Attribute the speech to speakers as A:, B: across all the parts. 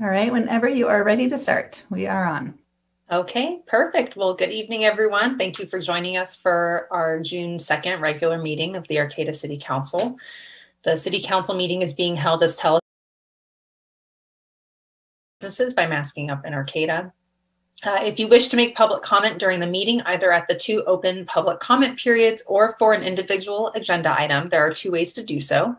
A: All right, whenever you are ready to start, we are on.
B: Okay, perfect. Well, good evening, everyone. Thank you for joining us for our June 2nd regular meeting of the Arcata City Council. The City Council meeting is being held as tele businesses by masking up in Arcata. Uh, if you wish to make public comment during the meeting, either at the two open public comment periods or for an individual agenda item, there are two ways to do so.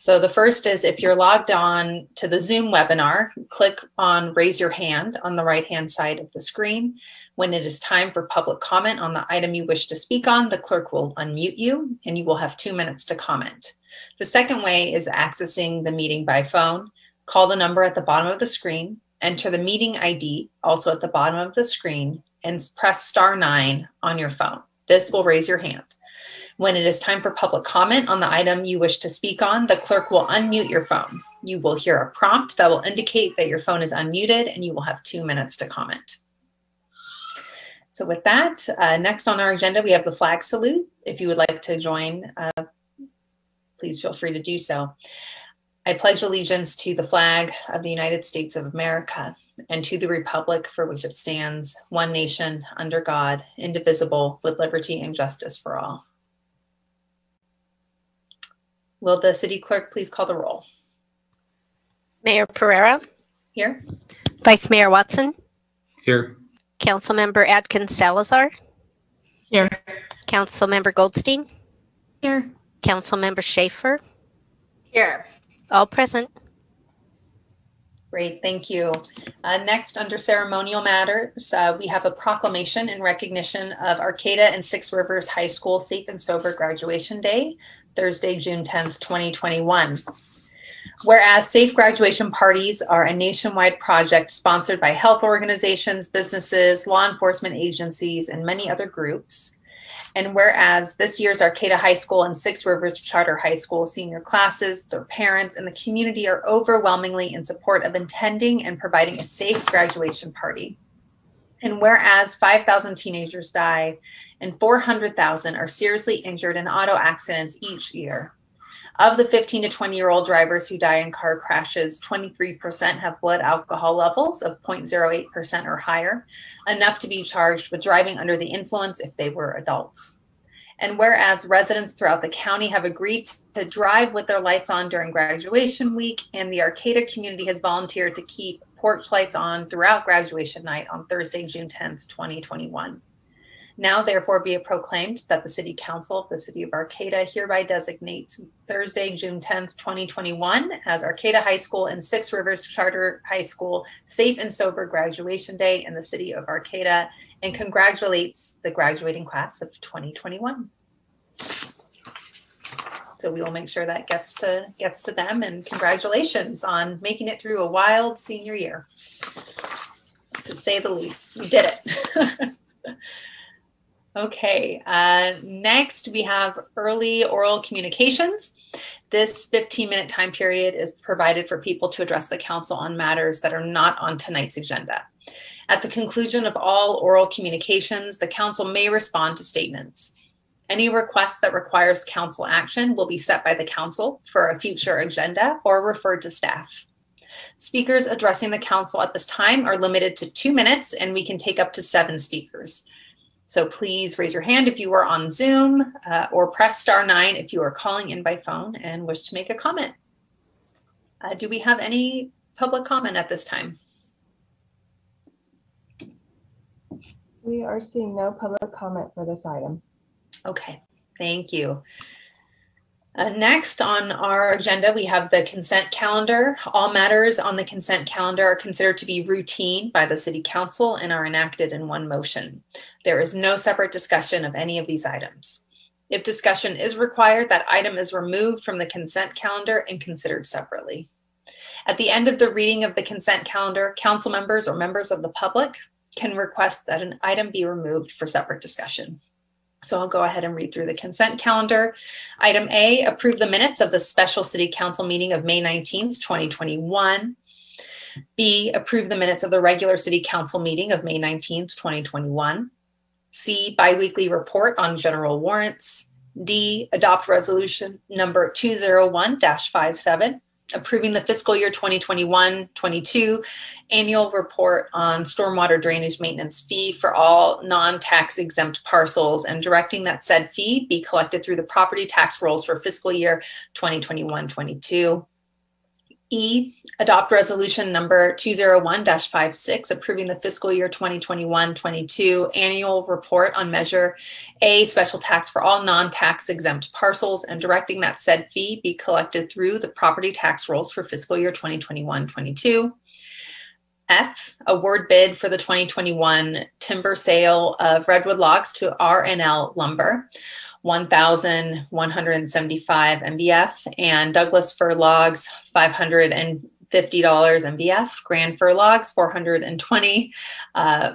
B: So the first is if you're logged on to the Zoom webinar, click on raise your hand on the right hand side of the screen. When it is time for public comment on the item you wish to speak on, the clerk will unmute you and you will have two minutes to comment. The second way is accessing the meeting by phone. Call the number at the bottom of the screen, enter the meeting ID also at the bottom of the screen, and press star nine on your phone. This will raise your hand. When it is time for public comment on the item you wish to speak on, the clerk will unmute your phone. You will hear a prompt that will indicate that your phone is unmuted and you will have two minutes to comment. So with that, uh, next on our agenda, we have the flag salute. If you would like to join, uh, please feel free to do so. I pledge allegiance to the flag of the United States of America and to the republic for which it stands, one nation, under God, indivisible, with liberty and justice for all. Will the city clerk please call the roll?
C: Mayor Pereira,
B: Here.
C: Vice Mayor Watson,
D: Here.
C: Councilmember Atkins Salazar,
A: Here.
C: Councilmember Goldstein,
B: Here.
C: Councilmember Schaefer,
A: Here.
C: all present.
B: Great, thank you. Uh, next, under ceremonial matters, uh, we have a proclamation in recognition of Arcata and Six Rivers High School Safe and Sober Graduation Day, Thursday, June 10th, 2021. Whereas safe graduation parties are a nationwide project sponsored by health organizations, businesses, law enforcement agencies, and many other groups. And whereas this year's Arcata High School and Six Rivers Charter High School senior classes, their parents, and the community are overwhelmingly in support of intending and providing a safe graduation party. And whereas 5,000 teenagers die and 400,000 are seriously injured in auto accidents each year. Of the 15 to 20 year old drivers who die in car crashes, 23% have blood alcohol levels of 0.08% or higher, enough to be charged with driving under the influence if they were adults. And whereas residents throughout the county have agreed to drive with their lights on during graduation week, and the Arcata community has volunteered to keep porch lights on throughout graduation night on Thursday, June 10th, 2021. Now, therefore, be it proclaimed that the City Council of the City of Arcata hereby designates Thursday, June 10th, 2021 as Arcata High School and Six Rivers Charter High School Safe and Sober Graduation Day in the City of Arcata and congratulates the graduating class of 2021. So we will make sure that gets to gets to them and congratulations on making it through a wild senior year. To say the least, you did it. Okay, uh, next we have early oral communications. This 15 minute time period is provided for people to address the council on matters that are not on tonight's agenda. At the conclusion of all oral communications, the council may respond to statements. Any request that requires council action will be set by the council for a future agenda or referred to staff. Speakers addressing the council at this time are limited to two minutes and we can take up to seven speakers. So please raise your hand if you are on Zoom uh, or press star nine if you are calling in by phone and wish to make a comment. Uh, do we have any public comment at this time?
E: We are seeing no public comment for this item.
B: Okay, thank you. Uh, next on our agenda, we have the consent calendar. All matters on the consent calendar are considered to be routine by the City Council and are enacted in one motion. There is no separate discussion of any of these items. If discussion is required, that item is removed from the consent calendar and considered separately. At the end of the reading of the consent calendar, council members or members of the public can request that an item be removed for separate discussion. So I'll go ahead and read through the consent calendar. Item A, approve the minutes of the special city council meeting of May 19th, 2021. B, approve the minutes of the regular city council meeting of May 19th, 2021. C, biweekly report on general warrants. D, adopt resolution number 201-57. Approving the fiscal year 2021-22 annual report on stormwater drainage maintenance fee for all non-tax exempt parcels and directing that said fee be collected through the property tax rolls for fiscal year 2021-22. E, adopt resolution number 201-56, approving the fiscal year 2021-22 annual report on measure A, special tax for all non-tax exempt parcels and directing that said fee be collected through the property tax rolls for fiscal year 2021-22. F, award bid for the 2021 timber sale of redwood logs to RNL Lumber. 1,175 MBF, and Douglas fir logs, $550 MBF, Grand fir logs, 420 uh,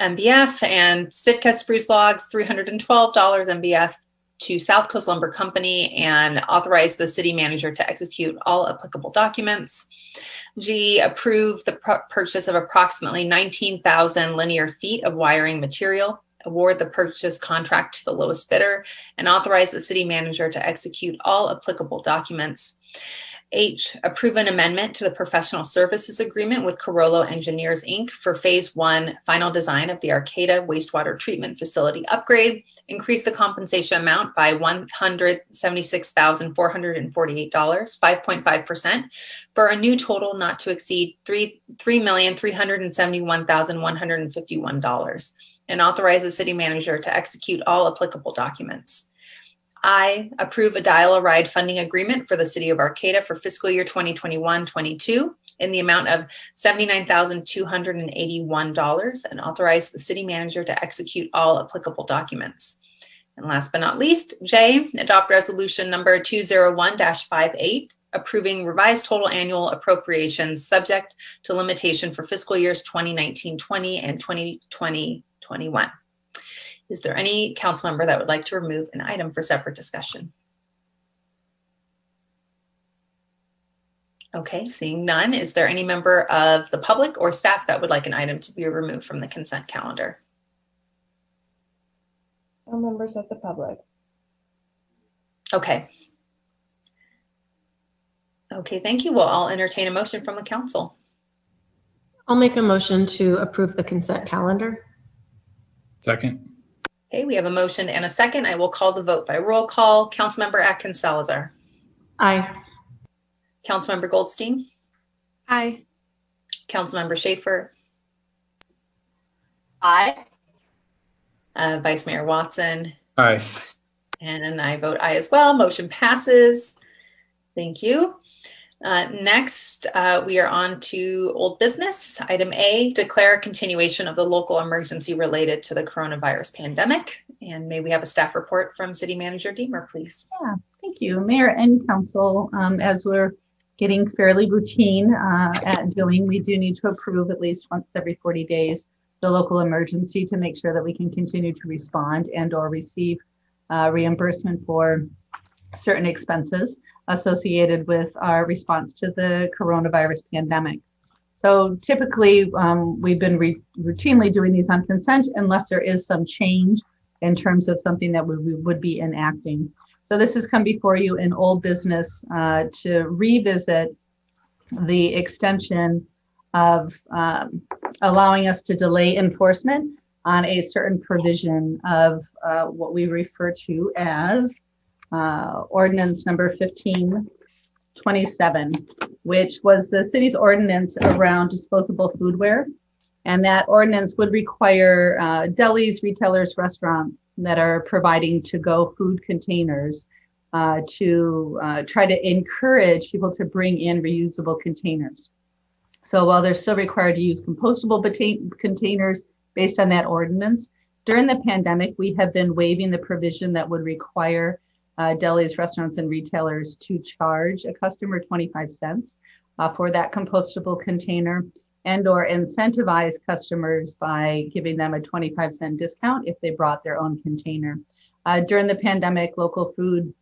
B: MBF, and Sitka spruce logs, $312 MBF to South Coast Lumber Company and authorize the city manager to execute all applicable documents. G, approve the purchase of approximately 19,000 linear feet of wiring material award the purchase contract to the lowest bidder, and authorize the city manager to execute all applicable documents. H, approve an amendment to the professional services agreement with Carollo Engineers, Inc. for phase one final design of the Arcata wastewater treatment facility upgrade, increase the compensation amount by $176,448, 5.5%, for a new total not to exceed $3,371,151 and authorize the city manager to execute all applicable documents. I approve a dial-a-ride funding agreement for the city of Arcata for fiscal year 2021-22 in the amount of $79,281 and authorize the city manager to execute all applicable documents. And last but not least, J, adopt resolution number 201-58 approving revised total annual appropriations subject to limitation for fiscal years 2019-20 and 2020 21. Is there any council member that would like to remove an item for separate discussion? Okay, seeing none, is there any member of the public or staff that would like an item to be removed from the consent calendar?
E: No members of the public.
B: Okay. Okay, thank you. Well, I'll entertain a motion from the council.
D: I'll make a motion to approve the consent calendar.
F: Second.
B: Okay, we have a motion and a second. I will call the vote by roll call. Councilmember Atkins Salazar.
D: Aye.
B: Councilmember Goldstein.
D: Aye.
B: Councilmember Schaefer.
A: Aye.
B: Uh, Vice Mayor Watson.
F: Aye.
B: And I vote aye as well. Motion passes. Thank you. Uh, next, uh, we are on to old business. Item A, declare a continuation of the local emergency related to the coronavirus pandemic. And may we have a staff report from City Manager Diemer, please?
A: Yeah, thank you. Mayor and council, um, as we're getting fairly routine uh, at doing, we do need to approve at least once every 40 days the local emergency to make sure that we can continue to respond and or receive uh, reimbursement for certain expenses associated with our response to the coronavirus pandemic. So typically, um, we've been re- routinely doing these on consent unless there is some change in terms of something that we, we would be enacting. So this has come before you in old business uh, to revisit the extension of um, allowing us to delay enforcement on a certain provision of uh, what we refer to as uh, ordinance number 1527, which was the city's ordinance around disposable foodware. And that ordinance would require uh, delis, retailers, restaurants that are providing to go food containers uh, to uh, try to encourage people to bring in reusable containers. So while they're still required to use compostable containers based on that ordinance, during the pandemic, we have been waiving the provision that would require uh, delis, restaurants, and retailers to charge a customer 25 cents uh, for that compostable container and or incentivize customers by giving them a 25 cent discount if they brought their own container. Uh, during the pandemic, local food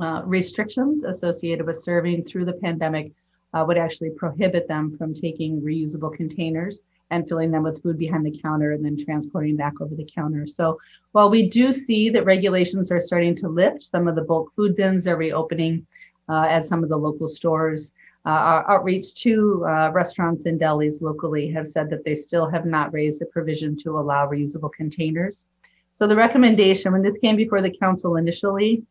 A: uh, restrictions associated with serving through the pandemic uh, would actually prohibit them from taking reusable containers and filling them with food behind the counter and then transporting back over the counter. So while we do see that regulations are starting to lift, some of the bulk food bins are reopening. uh, at some of the local stores. Uh, our outreach to uh, restaurants and delis locally have said that they still have not raised a provision to allow reusable containers. So the recommendation, when this came before the council initially,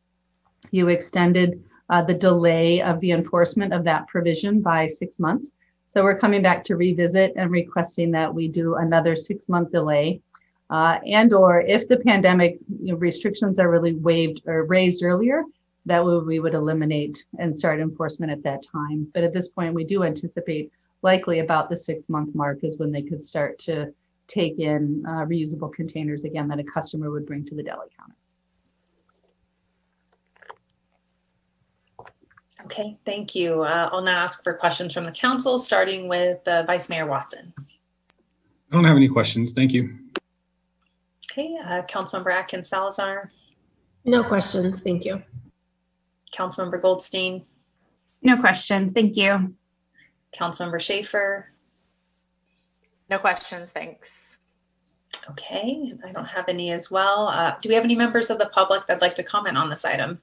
A: you extended uh, the delay of the enforcement of that provision by six months. So we're coming back to revisit and requesting that we do another six-month delay. Uh, and or if the pandemic you know, restrictions are really waived or raised earlier, that we, we would eliminate and start enforcement at that time. But at this point, we do anticipate likely about the six-month mark is when they could start to take in uh, reusable containers again that a customer would bring to the deli counter.
B: Okay, thank you. Uh, I'll now ask for questions from the council, starting with uh, Vice Mayor Watson.
F: I don't have any questions. Thank you.
B: Okay, uh, Councilmember Atkins Salazar,
D: No questions. Thank you.
B: Councilmember Goldstein,
G: No questions. Thank you.
B: Councilmember Schaefer.
H: No questions, thanks.
B: Okay, I don't have any as well. Uh, do we have any members of the public that'd like to comment on this item?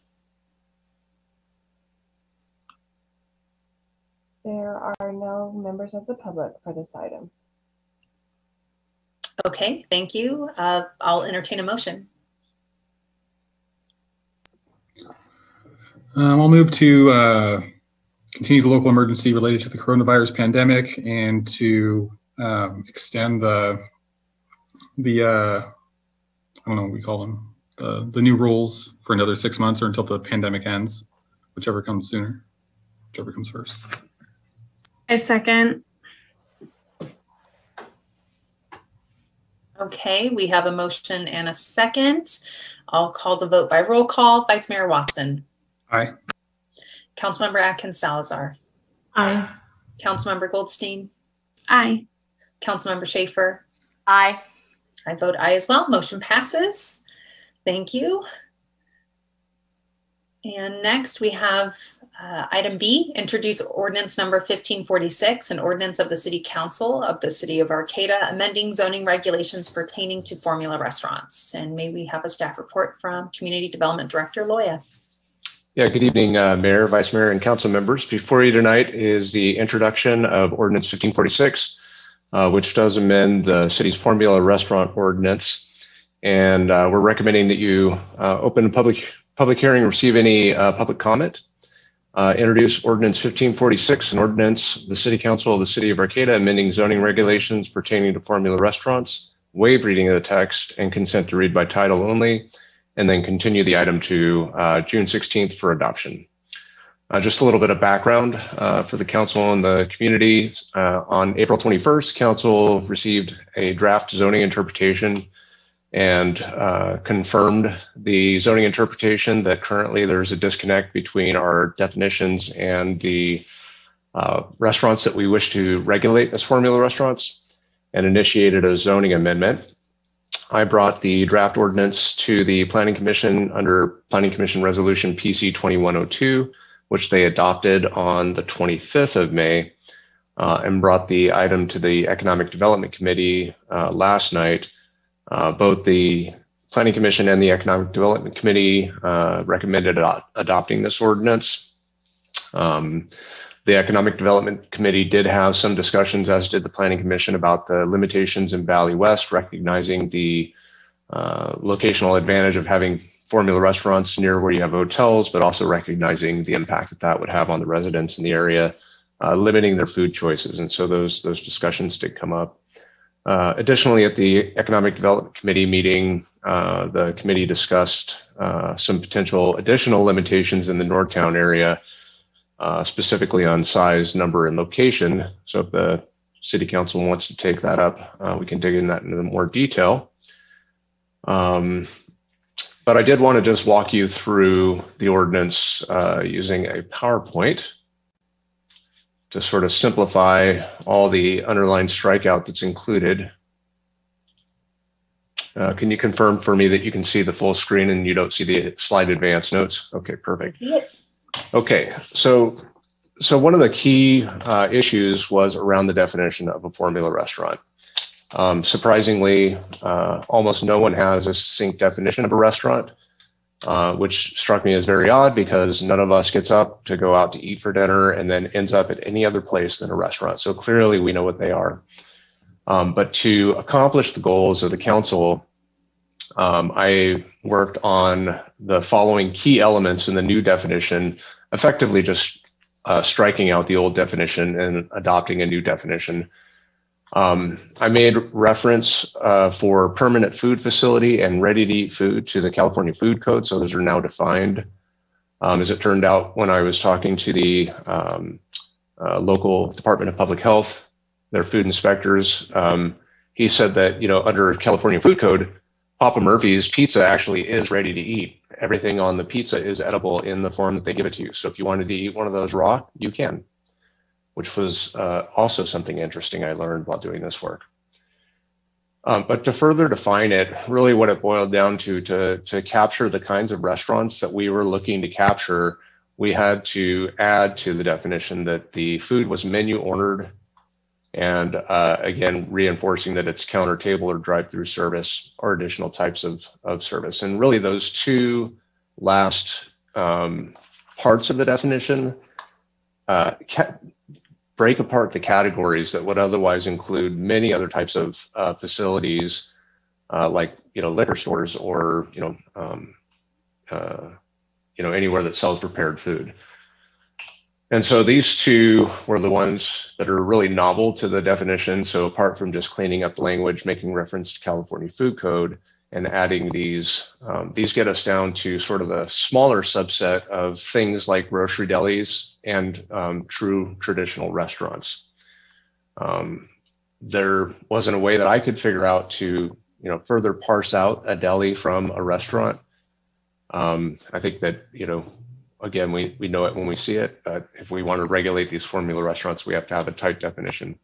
E: There are no members of the public for this item.
B: Okay, thank you. Uh, I'll entertain a motion.
F: Um, I'll move to uh, continue the local emergency related to the coronavirus pandemic and to um, extend the the uh, I don't know what we call them the the new rules for another six months or until the pandemic ends, whichever comes sooner, whichever comes first.
G: A second.
B: Okay, we have a motion and a second. I'll call the vote by roll call. Vice Mayor Watson,
F: Aye.
B: Councilmember Atkins Salazar,
D: Aye.
B: Councilmember Goldstein,
G: Aye.
B: Councilmember Schaefer.
H: Aye.
B: I vote aye as well. Motion passes. Thank you. And next we have uh, item B, introduce ordinance number 1546, an ordinance of the City Council of the City of Arcata, amending zoning regulations pertaining to formula restaurants. And may we have a staff report from Community Development Director Loya.
I: Yeah, good evening, uh, Mayor, Vice Mayor, and council members. Before you tonight is the introduction of Ordinance 1546, uh, which does amend the city's formula restaurant ordinance. And uh, we're recommending that you uh, open a public public hearing, receive any uh, public comment, uh, introduce Ordinance 1546, an ordinance of the City Council of the City of Arcata amending zoning regulations pertaining to formula restaurants, waive reading of the text, and consent to read by title only and then continue the item to uh, June 16th for adoption. Uh, just a little bit of background uh, for the council and the community. Uh, on April 21st, council received a draft zoning interpretation and uh, confirmed the zoning interpretation that currently there's a disconnect between our definitions and the uh, restaurants that we wish to regulate as formula restaurants and initiated a zoning amendment I brought the draft ordinance to the Planning Commission under Planning Commission Resolution PC 2102, which they adopted on the 25th of May, uh, and brought the item to the Economic Development Committee uh, last night. Uh, both the Planning Commission and the Economic Development Committee uh, recommended ad- adopting this ordinance. Um, the Economic Development Committee did have some discussions, as did the Planning Commission, about the limitations in Valley West, recognizing the uh, locational advantage of having formula restaurants near where you have hotels, but also recognizing the impact that that would have on the residents in the area, uh, limiting their food choices. And so those those discussions did come up. Uh, additionally, at the Economic Development Committee meeting, uh, the committee discussed uh, some potential additional limitations in the Northtown area uh, specifically on size, number, and location. So if the city council wants to take that up, uh, we can dig in that into more detail. Um, but I did want to just walk you through the ordinance uh, using a PowerPoint to sort of simplify all the underlying strikeout that's included. Uh, can you confirm for me that you can see the full screen and you don't see the slide advance notes? Okay, perfect. Okay, so so one of the key uh, issues was around the definition of a formula restaurant. Um, surprisingly, uh, almost no one has a succinct definition of a restaurant. Uh, which struck me as very odd because none of us gets up to go out to eat for dinner and then ends up at any other place than a restaurant. So clearly we know what they are. Um, but to accomplish the goals of the council, um, I worked on the following key elements in the new definition, effectively just uh, striking out the old definition and adopting a new definition. Um, I made reference uh, for permanent food facility and ready to eat food to the California Food Code. So those are now defined. Um, as it turned out, when I was talking to the um, uh, local Department of Public Health, their food inspectors, um, he said that, you know, under California Food Code, Papa Murphy's pizza actually is ready to eat. Everything on the pizza is edible in the form that they give it to you. So if you wanted to eat one of those raw, you can which was uh, also something interesting I learned while doing this work. Um, but to further define it, really what it boiled down to, to, to capture the kinds of restaurants that we were looking to capture, we had to add to the definition that the food was menu ordered and uh, again, reinforcing that it's counter table or drive-through service or additional types of, of service. And really those two last um, parts of the definition uh, break apart the categories that would otherwise include many other types of uh, facilities, uh, like you know liquor stores or you know um, uh, you know anywhere that sells prepared food. And so these two were the ones that are really novel to the definition. So apart from just cleaning up language, making reference to California Food Code, and adding these, um, these get us down to sort of a smaller subset of things like grocery delis and um, true traditional restaurants. Um, there wasn't a way that I could figure out to, you know, further parse out a deli from a restaurant. Um, I think that, you know, again, we, we know it when we see it. But if we want to regulate these formula restaurants, we have to have a tight definition.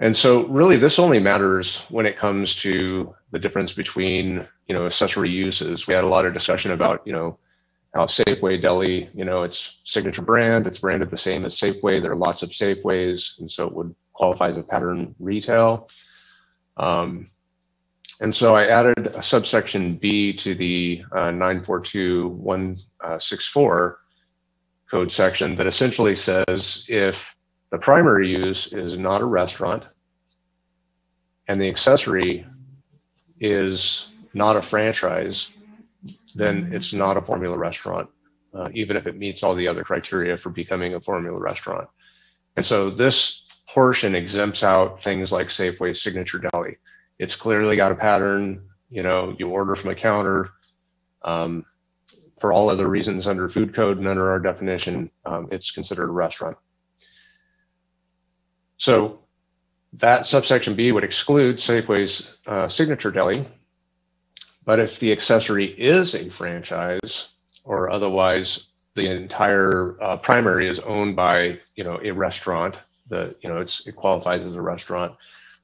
I: And so really this only matters when it comes to the difference between, you know, accessory uses. We had a lot of discussion about, you know, how Safeway Deli, you know, it's signature brand, it's branded the same as Safeway. There are lots of Safeways, and so it would qualify as a pattern retail. Um, and so I added a subsection B to the uh, 942164 code section that essentially says if the primary use is not a restaurant, and the accessory is not a franchise, then it's not a formula restaurant, uh, even if it meets all the other criteria for becoming a formula restaurant. And so this portion exempts out things like Safeway Signature Deli. It's clearly got a pattern, you know, you order from a counter. Um, for all other reasons under food code and under our definition, um, it's considered a restaurant. So that subsection B would exclude Safeway's uh, signature deli. But if the accessory is a franchise or otherwise the entire uh, primary is owned by you know a restaurant that you know it's it qualifies as a restaurant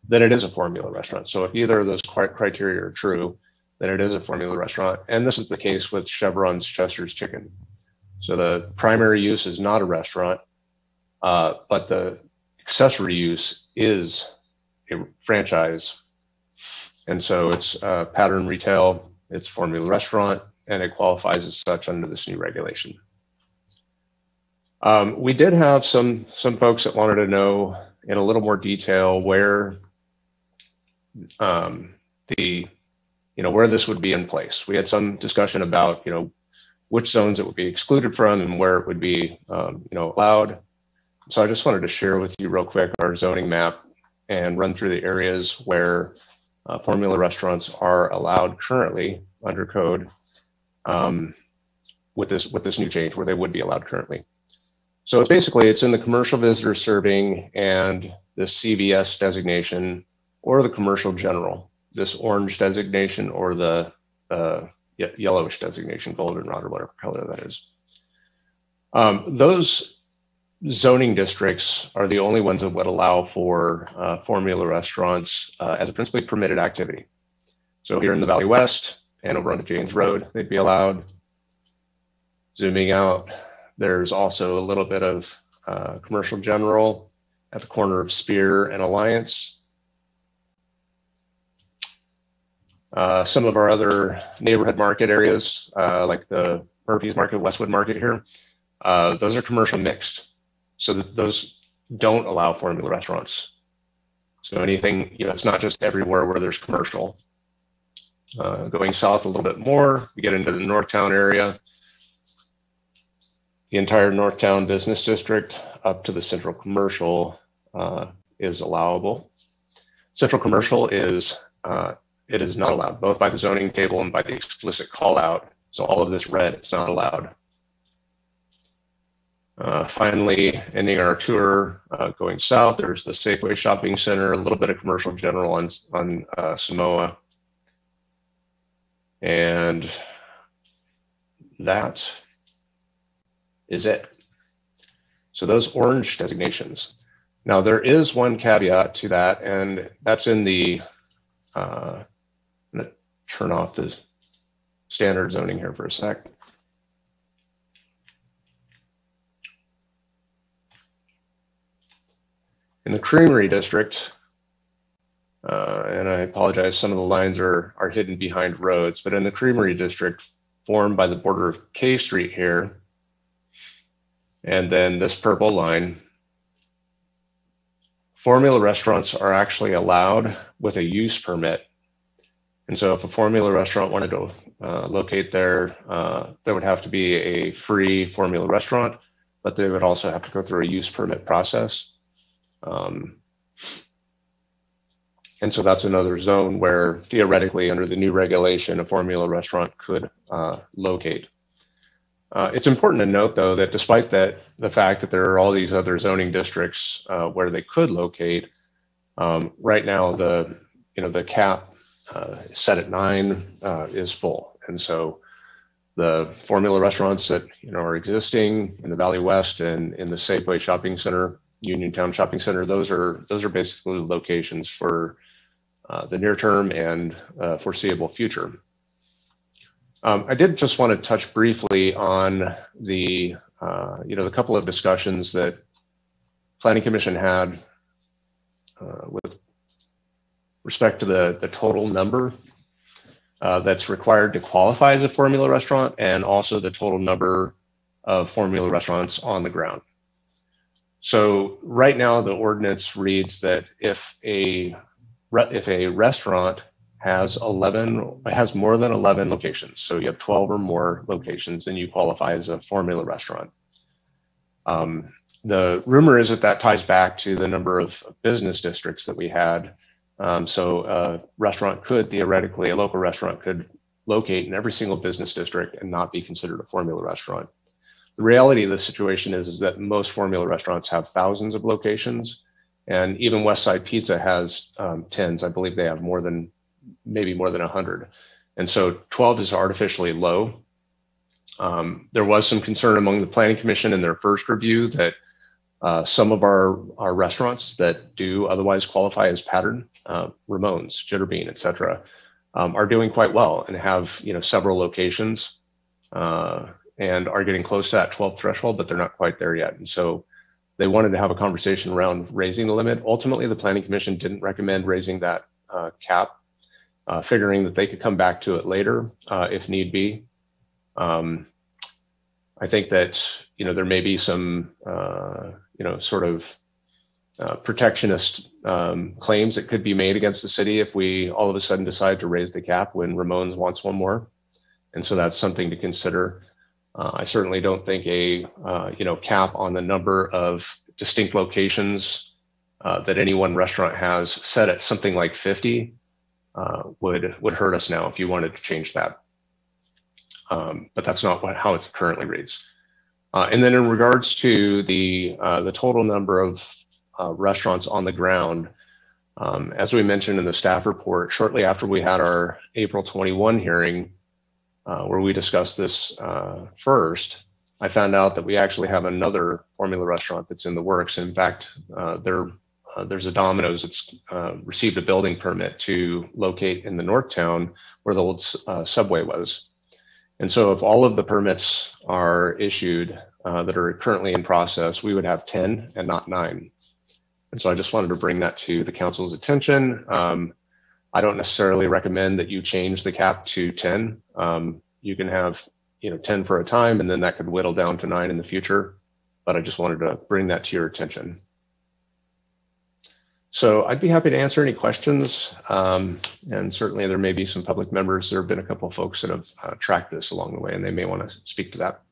I: then it is a formula restaurant so if either of those criteria are true then it is a formula restaurant and this is the case with chevron's chester's chicken so the primary use is not a restaurant uh, but the accessory use is a franchise. And so it's uh, pattern retail, it's formula restaurant, and it qualifies as such under this new regulation. Um, we did have some some folks that wanted to know in a little more detail where um, the you know where this would be in place. We had some discussion about you know which zones it would be excluded from and where it would be um, you know allowed. So I just wanted to share with you real quick our zoning map and run through the areas where uh, formula restaurants are allowed currently under code um, with this with this new change where they would be allowed currently. So it's basically it's in the commercial visitor serving and the CVS designation or the commercial general, this orange designation or the uh, yellowish designation, goldenrod or whatever color that is. Um, those zoning districts are the only ones that would allow for uh, formula restaurants uh, as a principally permitted activity. So here in the Valley West and over on Janes Road, they'd be allowed. Zooming out, there's also a little bit of uh, commercial general at the corner of Spear and Alliance. Uh, some of our other neighborhood market areas, uh, like the Murphy's Market, Westwood Market here, uh, those are commercial mixed. So th- those don't allow formula restaurants. So anything, you know, it's not just everywhere where there's commercial. Uh, going south a little bit more, we get into the Northtown area. The entire Northtown Business District up to the Central Commercial uh, is allowable. Central Commercial is, uh, it is not allowed, both by the zoning table and by the explicit call out. So all of this red, it's not allowed. Uh, finally, ending our tour, uh, going south, there's the Safeway Shopping Center, a little bit of commercial general on, on uh, Samoa. And that is it. So those orange designations. Now there is one caveat to that, and that's in the, uh, turn off the standard zoning here for a sec. In the Creamery District, uh, and I apologize, some of the lines are, are hidden behind roads, but in the Creamery District formed by the border of K Street here, and then this purple line, formula restaurants are actually allowed with a use permit. And so if a formula restaurant wanted to uh, locate there, uh, there would have to be a free formula restaurant, but they would also have to go through a use permit process. Um, and so that's another zone where theoretically, under the new regulation, a formula restaurant could uh, locate. Uh, it's important to note, though, that despite that, the fact that there are all these other zoning districts uh, where they could locate, um, right now the you know the cap uh, set at nine uh, is full, and so the formula restaurants that you know are existing in the Valley West and in the Safeway Shopping Center, Uniontown Shopping Center, those are those are basically locations for uh, the near term and uh, foreseeable future. Um, I did just want to touch briefly on the, uh, you know, the couple of discussions that Planning Commission had uh, with respect to the, the total number uh, that's required to qualify as a formula restaurant and also the total number of formula restaurants on the ground. So right now, the ordinance reads that if a if a restaurant has 11 has more than 11 locations so you have 12 or more locations then you qualify as a formula restaurant. Um, the rumor is that that ties back to the number of business districts that we had. Um, so a restaurant could theoretically a local restaurant could locate in every single business district and not be considered a formula restaurant the reality of the situation is, is that most formula restaurants have thousands of locations and even westside pizza has um, tens i believe they have more than maybe more than 100. And so 12 is artificially low. Um, there was some concern among the Planning Commission in their first review that uh, some of our, our restaurants that do otherwise qualify as pattern, uh, Ramones, Jitterbean, et cetera, um, are doing quite well and have you know several locations uh, and are getting close to that 12 threshold, but they're not quite there yet. And so they wanted to have a conversation around raising the limit. Ultimately, the Planning Commission didn't recommend raising that uh, cap uh, figuring that they could come back to it later uh, if need be. Um, I think that you know there may be some uh, you know sort of uh, protectionist um, claims that could be made against the city if we all of a sudden decide to raise the cap when Ramones wants one more, and so that's something to consider. Uh, I certainly don't think a uh, you know cap on the number of distinct locations that any one restaurant has set at something like 50 uh, would would hurt us now if you wanted to change that. Um, but that's not what, how it currently reads. Uh, and then in regards to the uh, the total number of uh, restaurants on the ground, um, as we mentioned in the staff report, shortly after we had our April 21 hearing, uh, where we discussed this uh, first, I found out that we actually have another formula restaurant that's in the works. In fact, they're uh, there's a Domino's that's uh, received a building permit to locate in the North Town where the old uh, subway was. And so if all of the permits are issued uh, that are currently in process, we would have 10 and not nine. And so I just wanted to bring that to the council's attention. Um, I don't necessarily recommend that you change the cap to 10. Um, you can have, you know, 10 for a time, and then that could whittle down to nine in the future. But I just wanted to bring that to your attention. So I'd be happy to answer any questions. Um, and certainly there may be some public members. There have been a couple of folks that have uh, tracked this along the way, and they may want to speak to that.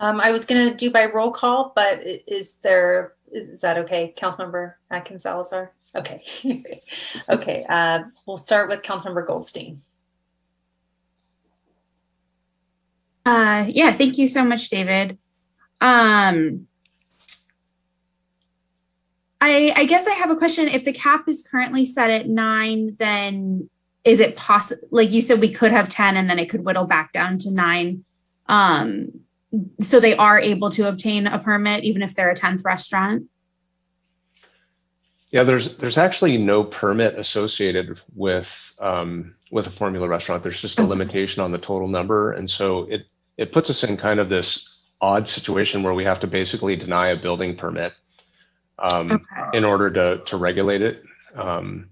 B: Um, I was gonna do by roll call, but is there, is that okay? Councilmember Atkins Salazar? Okay. Okay, uh, we'll start with Councilmember Goldstein.
G: Uh, yeah, thank you so much, David. Um, I I guess I have a question. If the cap is currently set at nine, then is it possible? Like you said, we could have ten, and then it could whittle back down to nine. Um, so they are able to obtain a permit even if they're a tenth restaurant.
I: Yeah, there's there's actually no permit associated with um, with a formula restaurant. There's just a limitation on the total number, and so it it puts us in kind of this odd situation where we have to basically deny a building permit um,
G: Okay.
I: in order to to regulate it, um,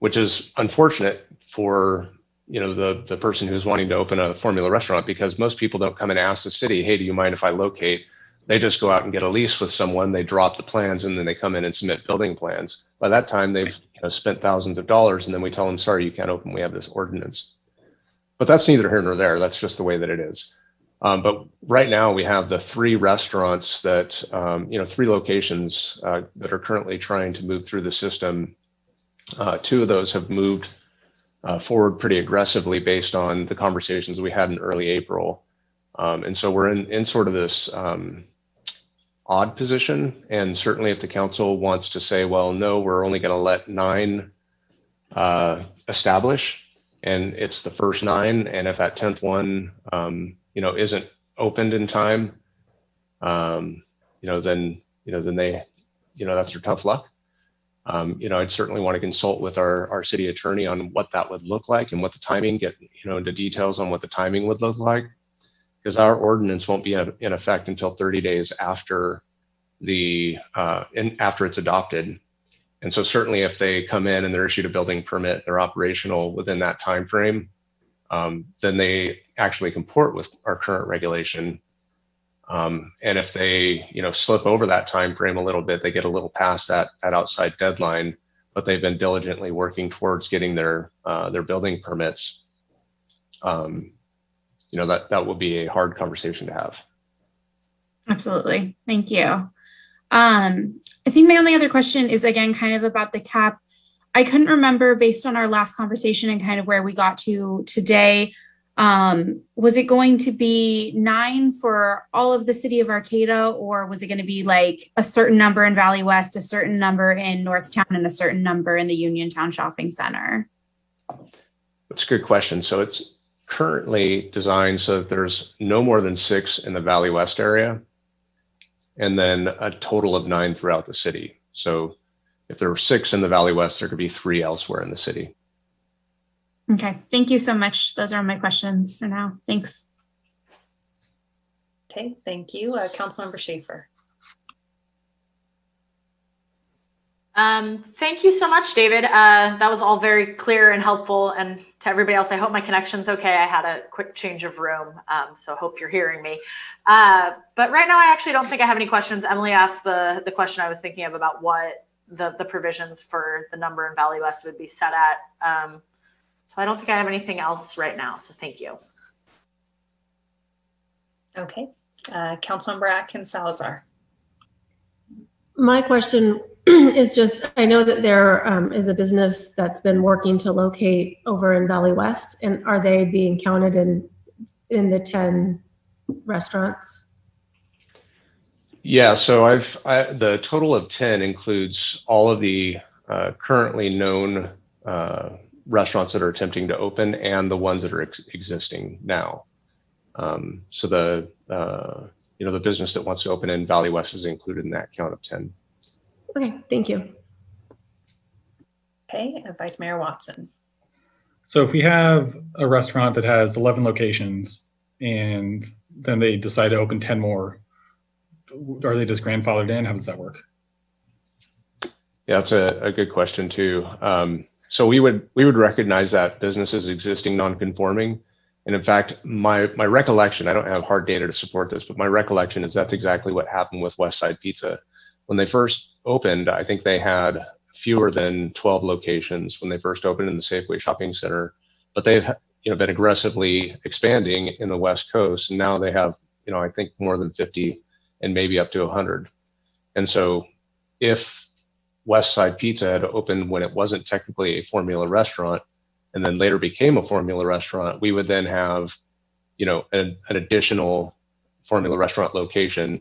I: which is unfortunate for you know the the person who's wanting to open a formula restaurant because most people don't come and ask the city, hey, do you mind if I locate? They just go out and get a lease with someone, they drop the plans, and then they come in and submit building plans. By that time, they've you know, spent thousands of dollars, and then we tell them, sorry, you can't open. We have this ordinance. But that's neither here nor there. That's just the way that it is. Um, but right now, we have the three restaurants that, um, you know, three locations uh, that are currently trying to move through the system. Uh, two of those have moved uh, forward pretty aggressively based on the conversations we had in early April. Um, and so we're in, in sort of this um, odd position. And certainly if the council wants to say, well, no, we're only going to let nine uh, establish and it's the first nine. And if that 10th one, um, you know, isn't opened in time, um, you know, then, you know, then they, you know, that's their tough luck. Um, you know, I'd certainly want to consult with our, our city attorney on what that would look like and what the timing, get, you know, into details on what the timing would look like. Because our ordinance won't be in effect until 30 days after the, uh, in, after it's adopted. And so certainly if they come in and they're issued a building permit, they're operational within that timeframe, um, then they actually comport with our current regulation. Um, and if they, you know, slip over that time frame a little bit, they get a little past that that outside deadline, but they've been diligently working towards getting their uh, their building permits. Um, you know, that that will be a hard conversation to have.
G: Absolutely. Thank you. Um, I think my only other question is again kind of about the cap. I couldn't remember based on our last conversation and kind of where we got to today. Um, was it going to be nine for all of the city of Arcata, or was it going to be like a certain number in Valley West, a certain number in Northtown, and a certain number in the Uniontown Shopping Center?
I: That's a good question. So it's currently designed so that there's no more than six in the Valley West area, and then a total of nine throughout the city. So if there were six in the Valley West, there could be three elsewhere in the city.
G: Okay. Thank you so much. Those are my questions for now. Thanks.
B: Okay, thank you. Uh, Councilmember Schaefer.
H: Um, thank you so much, David. Uh, that was all very clear and helpful. And to everybody else, I hope my connection's okay. I had a quick change of room, um, so I hope you're hearing me. Uh, but right now, I actually don't think I have any questions. Emily asked the the question I was thinking of about what the the provisions for the number in Valley West would be set at. Um, so I don't think I have anything else right now. So thank you.
B: Okay, uh, Councilmember Atkins Salazar.
D: My question is just, I know that there um, is a business that's been working to locate over in Valley West, and are they being counted in, in the 10 restaurants?
I: Yeah, so I've I, the total of ten includes all of the uh, currently known uh, restaurants that are attempting to open and the ones that are ex- existing now. Um, so the uh, you know the business that wants to open in Valley West is included in that count of ten.
D: Okay, thank you.
B: Okay, Vice Mayor Watson.
F: So if we have a restaurant that has 11 locations and then they decide to open 10 more, are they just grandfathered in? How does that work?
I: Yeah, that's a, a good question too. Um, so we would we would recognize that business as existing non-conforming, and in fact, my my recollection I don't have hard data to support this, but my recollection is that's exactly what happened with West Side Pizza when they first opened. I think they had fewer than 12 locations when they first opened in the Safeway Shopping Center, but they've you know been aggressively expanding in the West Coast, and now they have you know I think more than 50 and maybe up to 100. And so if West Side Pizza had opened when it wasn't technically a formula restaurant and then later became a formula restaurant, we would then have, you know, an, an additional formula restaurant location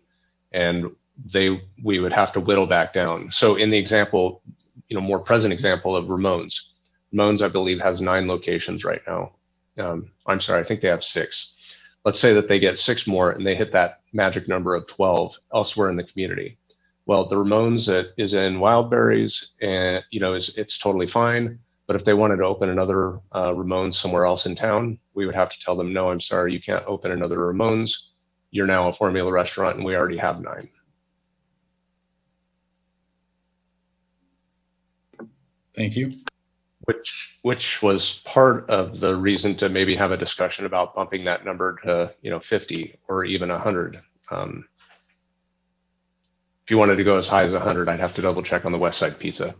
I: and they we would have to whittle back down. So in the example, you know, more present example of Ramones, Ramones, I believe, has nine locations right now. Um, I'm sorry, I think they have six. Let's say that they get six more and they hit that magic number of 12 elsewhere in the community. Well, the Ramones that is in Wildberries, and you know, is it's totally fine. But if they wanted to open another uh, Ramones somewhere else in town, we would have to tell them, no, I'm sorry, you can't open another Ramones. You're now a formula restaurant, and we already have nine.
F: Thank you.
I: which which was part of the reason to maybe have a discussion about bumping that number to you know 50 or even 100 um, you wanted to go as high as 100 i'd have to double check on the west side pizza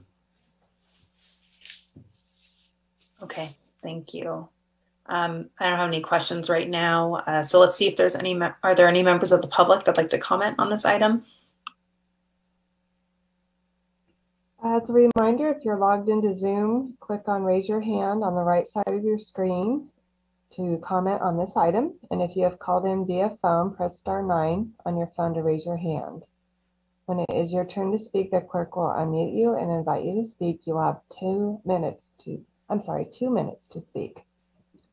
B: Okay, thank you. Um, I don't have any questions right now, uh, so let's see if there's any, are there any members of the public that'd like to comment on this item?
E: As a reminder, if you're logged into Zoom, click on raise your hand on the right side of your screen to comment on this item. And if you have called in via phone, press star nine on your phone to raise your hand. When it is your turn to speak, the clerk will unmute you and invite you to speak. You will have two minutes to, I'm sorry, two minutes to speak.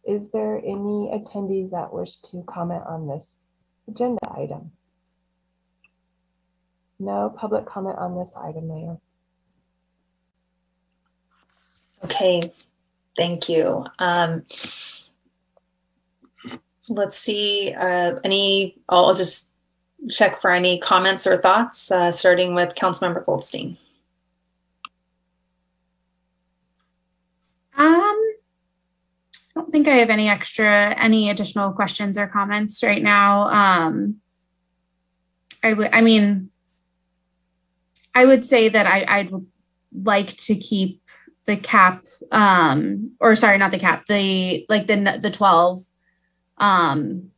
E: Is there any attendees that wish to comment on this agenda item? No public comment on this item, Mayor.
B: Okay, thank you. Um, let's see, uh, any, I'll I'll just check for any comments or thoughts, uh, starting with Councilmember Goldstein.
G: Um, I don't think I have any extra, any additional questions or comments right now. Um, I would, I mean, I would say that I, I'd like to keep the cap, um, or sorry, not the cap, the like the the twelve, um,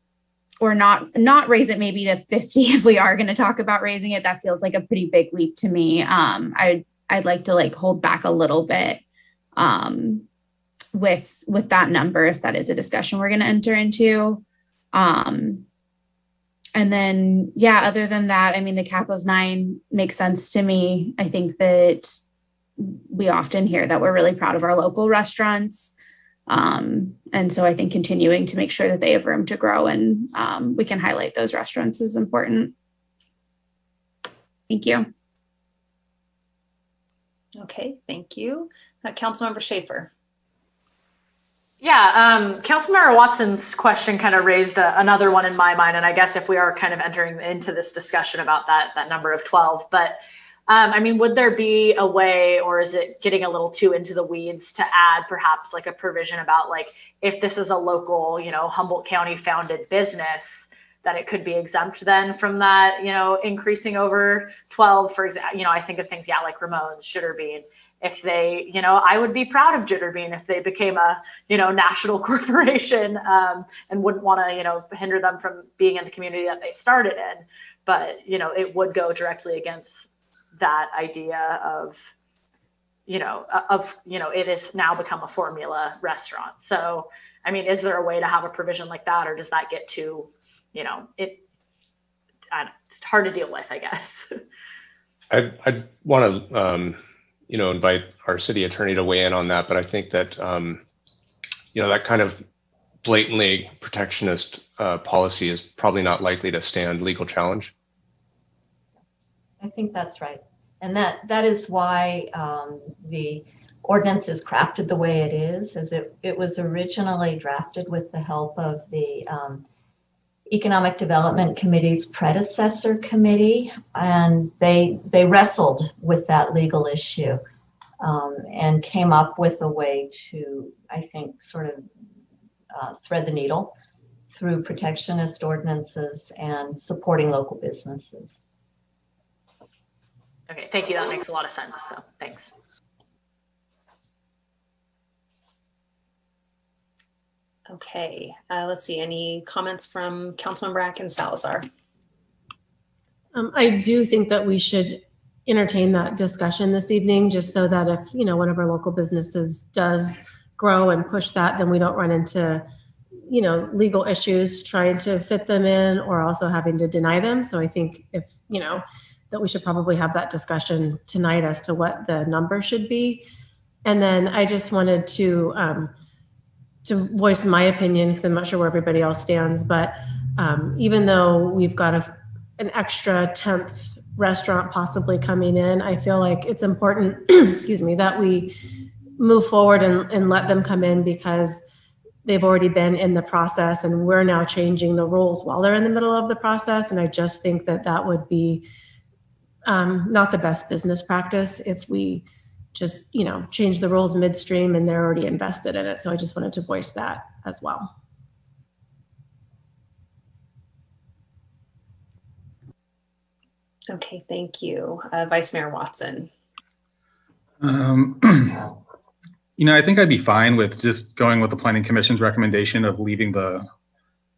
G: or not not raise it maybe to fifty if we are going to talk about raising it. That feels like a pretty big leap to me. Um, I'd I'd like to like hold back a little bit. Um, with with that number if that is a discussion we're going to enter into um and then yeah other than that i mean the cap of 9 makes sense to me i think that we often hear that we're really proud of our local restaurants um and so i think continuing to make sure that they have room to grow and um, we can highlight those restaurants is important thank you
B: Okay, thank you. Uh, Councilmember Schaefer.
H: Yeah, um, Councilmember Watson's question kind of raised a, another one in my mind, and I guess if we are kind of entering into this discussion about that that number of twelve, but um, I mean, would there be a way, or is it getting a little too into the weeds to add perhaps like a provision about like if this is a local, you know, Humboldt County founded business, that it could be exempt then from that, you know, increasing over twelve, for example, you know, I think of things, yeah, like Ramones, Jitterbean if they, you know, I would be proud of Jitterbean if they became a, you know, national corporation um, and wouldn't want to, you know, hinder them from being in the community that they started in. But, you know, it would go directly against that idea of, you know, of, you know, it has now become a formula restaurant. So, I mean, is there a way to have a provision like that or does that get too, you know, it, I don't, it's hard to deal with, I guess.
I: I I want to um, you know invite our city attorney to weigh in on that, but I think that um, you know that kind of blatantly protectionist uh, policy is probably not likely to stand legal challenge.
J: I think that's right. And that, that is why um, the ordinance is crafted the way it is, as it, it was originally drafted with the help of the um, Economic Development Committee's predecessor committee, and they they wrestled with that legal issue um, and came up with a way to, I think, sort of uh, thread the needle through protectionist ordinances and supporting local businesses.
H: Okay, thank you. That makes a lot of sense. So thanks.
B: Okay, uh, let's see. Any comments from Councilmember Atkins Salazar?
D: Um, I do think that we should entertain that discussion this evening, just so that if, you know, one of our local businesses does grow and push that, then we don't run into, you know, legal issues trying to fit them in or also having to deny them. So I think if, you know, that we should probably have that discussion tonight as to what the number should be. And then I just wanted to, um, to voice my opinion, because I'm not sure where everybody else stands, but um, even though we've got a, an extra 10th restaurant possibly coming in, I feel like it's important, excuse me, that we move forward and, and let them come in because they've already been in the process and we're now changing the rules while they're in the middle of the process. And I just think that that would be um, not the best business practice if we just, you know, change the rules midstream and they're already invested in it. So I just wanted to voice that as well.
B: Okay, thank you. Uh, Vice Mayor Watson.
F: Um, you know, I think I'd be fine with just going with the planning commission's recommendation of leaving the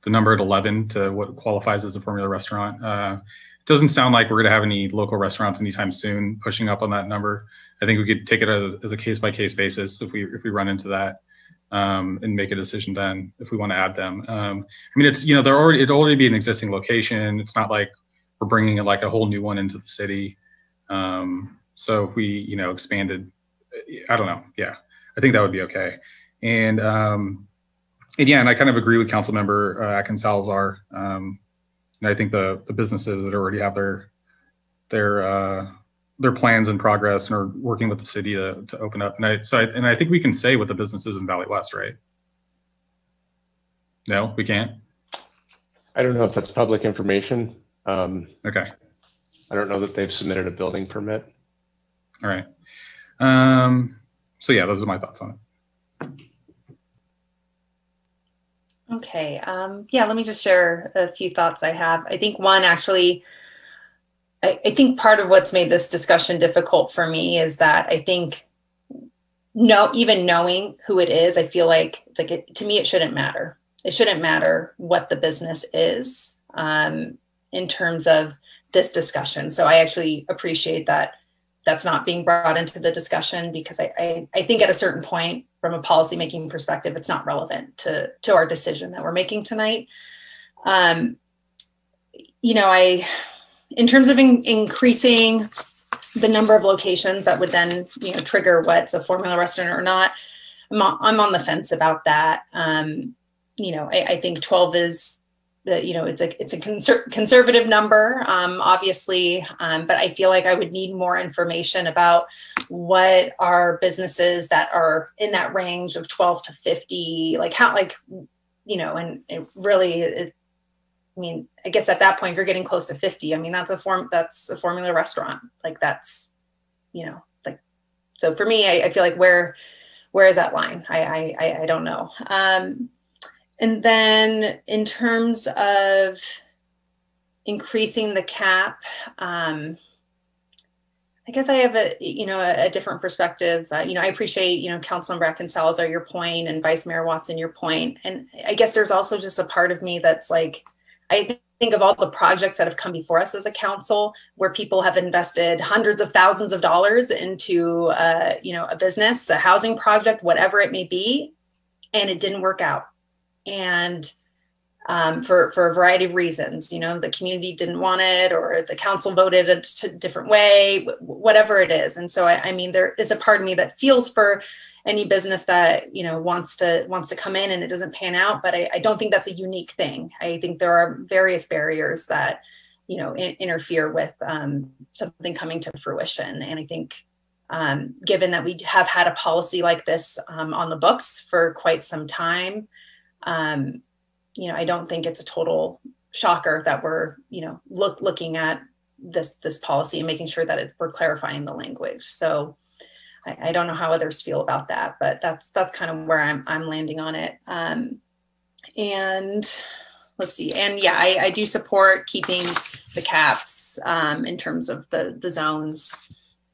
F: the number at 11 to what qualifies as a formula restaurant. Uh, it doesn't sound like we're going to have any local restaurants anytime soon pushing up on that number. I think we could take it as, a case by case basis if we if we run into that um, and make a decision then if we want to add them. Um, I mean, it's you know they're already it already be an existing location. It's not like we're bringing it like a whole new one into the city. Um, so if we you know expanded, I don't know. Yeah, I think that would be okay. And um, and yeah, and I kind of agree with Council Member uh, Atkins Salazar. Um, and I think the the businesses that already have their their uh, their plans in progress and are working with the city to, to open up. And I, so I, and I think we can say what the business is in Valley West, right? No, we can't.
I: I don't know if that's public information. Um,
F: Okay.
I: I don't know that they've submitted a building permit.
F: All right. Um, so yeah, those are my thoughts on it.
B: Okay, um, yeah, let me just share a few thoughts I have. I think one actually, I, I think part of what's made this discussion difficult for me is that I think no, even knowing who it is, I feel like it's like it, to me, it shouldn't matter. It shouldn't matter what the business is um, in terms of this discussion. So I actually appreciate that that's not being brought into the discussion because I, I, I think at a certain point from a policymaking perspective, it's not relevant to, to our decision that we're making tonight. Um, you know, I, in terms of in, increasing the number of locations that would then, you know, trigger what's a formula restaurant or not, I'm on, I'm on the fence about that. Um, you know, I, I think 12 is the you know it's a it's a conser- conservative number um, obviously um, but i feel like i would need more information about what are businesses that are in that range of 12 to 50 like how like you know and it really it, i mean i guess at that point you're getting close to 50 i mean that's a form that's a formula restaurant like that's you know like so for me i, I feel like where where is that line? I i i don't know. Um and then in terms of increasing the cap, um, I guess I have a you know a, a different perspective. Uh, you know, I appreciate you know Councilmember Salazar your point and Vice Mayor Watson your point, and I guess there's also just a part of me that's like, I think of all the projects that have come before us as a council, where people have invested hundreds of thousands of dollars into uh, you know a business, a housing project, whatever it may be, and it didn't work out and um, for for a variety of reasons. You know, the community didn't want it, or the council voted a different way, whatever it is. And so, I, I, mean, there is a part of me that feels for any business that you know wants to wants to come in and it doesn't pan out. But I, I don't think that's a unique thing. I think there are various barriers that you know in, interfere with um, something coming to fruition. And I think. Um, given that we have had a policy like this um, on the books for quite some time, um, you know, I don't think it's a total shocker that we're, you know, look looking at this this policy and making sure that it, we're clarifying the language. So I, I, don't know how others feel about that, but that's that's kind of where I'm I'm landing on it. Um, and let's see, and yeah, I, I do support keeping the caps um, in terms of the the zones.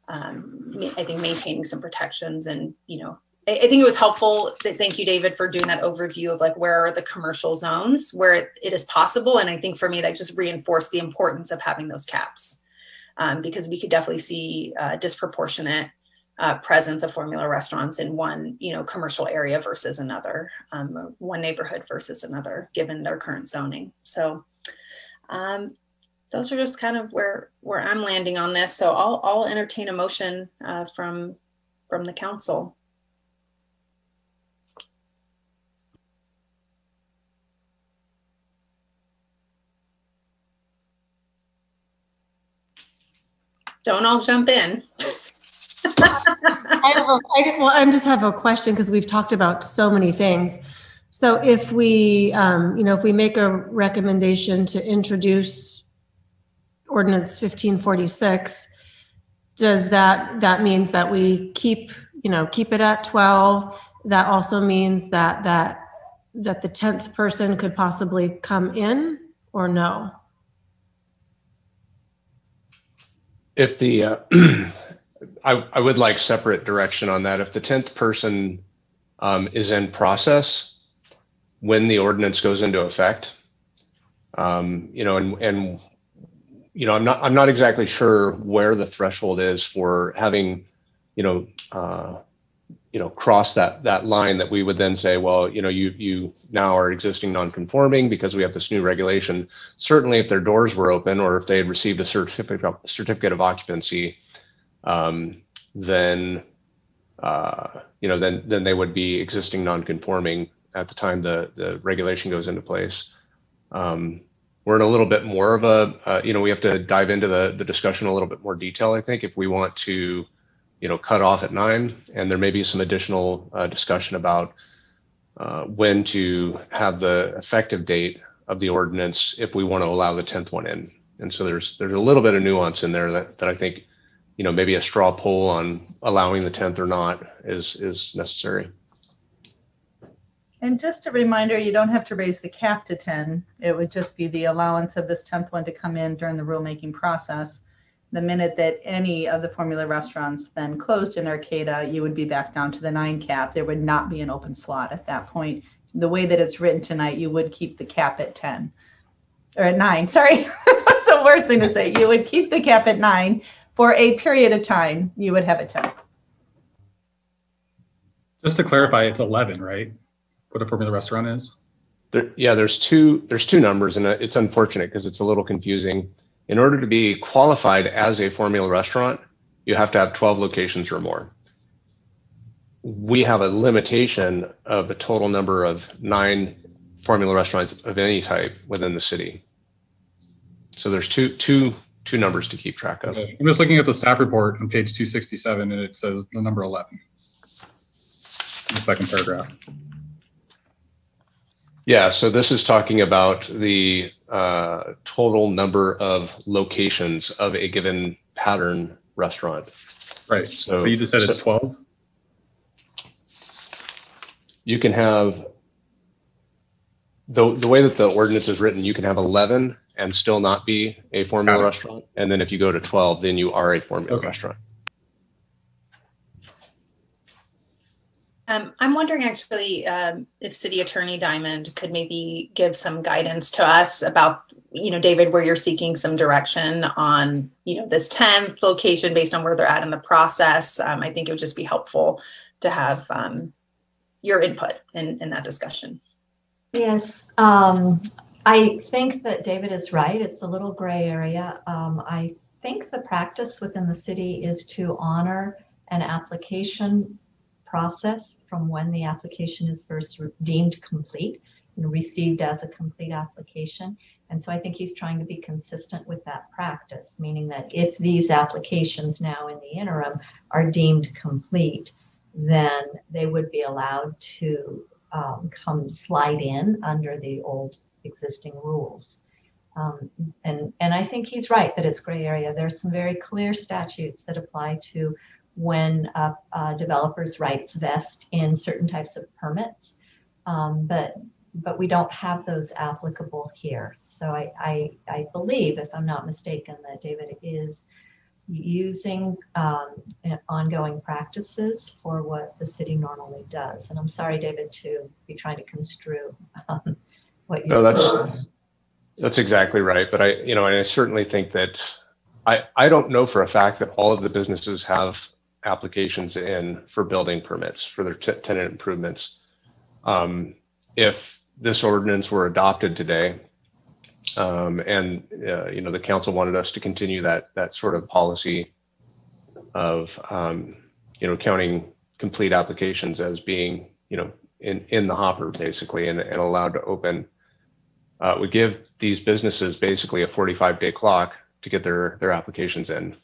B: Um, I think maintaining some protections and you know I think it was helpful. Thank you, David, for doing that overview of like where are the commercial zones where it is possible. And I think for me, that just reinforced the importance of having those caps um, because we could definitely see uh, disproportionate uh, presence of formula restaurants in one, you know, commercial area versus another, um, one neighborhood versus another, given their current zoning. So um, those are just kind of where where I'm landing on this. So I'll I'll entertain a motion uh, from from the council. Don't all jump in.
D: I, have a, I, well, I just have a question because we've talked about so many things. So if we, um, you know, if we make a recommendation to introduce ordinance 1546, does that, that means that we keep, you know, keep it at 12? That also means that, that, that the 10th person could possibly come in or no?
I: If the uh, I, I would like separate direction on that. If the tenth person um, is in process when the ordinance goes into effect, um, you know, and and you know, I'm not I'm not exactly sure where the threshold is for having, you know, uh, you know cross that that line that we would then say well you know you you now are existing non-conforming because we have this new regulation. Certainly if their doors were open or if they had received a certificate certificate of occupancy um, then uh, you know then then they would be existing non-conforming at the time the the regulation goes into place. Um, we're in a little bit more of a uh, you know we have to dive into the the discussion a little bit more detail i think if we want to you know, cut off at nine, and there may be some additional uh, discussion about uh, when to have the effective date of the ordinance if we want to allow the tenth one in. And so there's there's a little bit of nuance in there that, that I think, you know, maybe a straw poll on allowing the tenth or not is is necessary.
A: And just a reminder, you don't have to raise the cap to 10. It would just be the allowance of this 10th one to come in during the rulemaking process the minute that any of the formula restaurants then closed in Arcata, you would be back down to the nine cap. There would not be an open slot at that point. The way that it's written tonight, you would keep the cap at 10 or at nine. Sorry, that's the worst thing to say. You would keep the cap at nine for a period of time. You would have a 10.
F: Just to clarify, it's 11, right? What a formula restaurant is?
I: There, yeah, there's two. There's two numbers, and uh, it's unfortunate because it's a little confusing in order to be qualified as a formula restaurant, you have to have 12 locations or more. We have a limitation of a total number of nine formula restaurants of any type within the city. So there's two two two numbers to keep track of.
F: I'm just looking at the staff report on page 267 and it says the number 11. in The second paragraph.
I: Yeah, so this is talking about the uh, total number of locations of a given pattern restaurant.
F: Right. So but you just said so it's 12?
I: You can have, the, the way that the ordinance is written, you can have 11 and still not be a formula restaurant. And then if you go to 12, then you are a formula okay. restaurant.
B: Um, I'm wondering actually um, if City Attorney Diamond could maybe give some guidance to us about, you know, David, where you're seeking some direction on, you know, this 10th location based on where they're at in the process. Um, I think it would just be helpful to have um, your input in, in that discussion.
J: Yes, um, I think that David is right. It's a little gray area. Um, I think the practice within the city is to honor an application process from when the application is first deemed complete and received as a complete application. And so I think he's trying to be consistent with that practice, meaning that if these applications now in the interim are deemed complete, then they would be allowed to um, come slide in under the old existing rules. Um, and, and I think he's right that it's gray area. There's some very clear statutes that apply to when a, a developer's rights vest in certain types of permits. Um, but but we don't have those applicable here. So I, I, I believe, if I'm not mistaken, that David is using um, ongoing practices for what the city normally does. And I'm sorry, David, to be trying to construe um, what you.
I: No, that's that's exactly right. But I, you know, and I certainly think that I I don't know for a fact that all of the businesses have applications in for building permits for their tenant improvements. Um, if this ordinance were adopted today, um, and uh, you know the council wanted us to continue that that sort of policy of um, you know counting complete applications as being you know in in the hopper basically and, and allowed to open uh, would give these businesses basically a 45 day clock to get their their applications in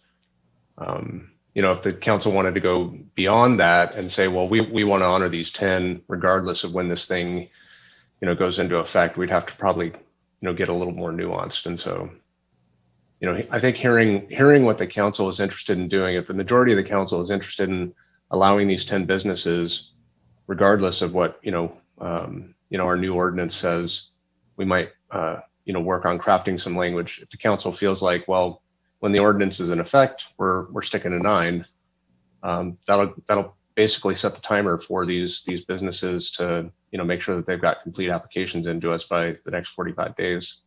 I: um, you know if the council wanted to go beyond that and say well we, we want to honor these 10 regardless of when this thing you know goes into effect we'd have to probably you know get a little more nuanced. And so you know i think hearing hearing what the council is interested in doing if the majority of the council is interested in allowing these 10 businesses regardless of what you know um, you know our new ordinance says we might uh, you know work on crafting some language. If the council feels like well when the ordinance is in effect we're we're sticking to nine. Um, that'll that'll basically set the timer for these these businesses to you know make sure that they've got complete applications into us by the next 45 days.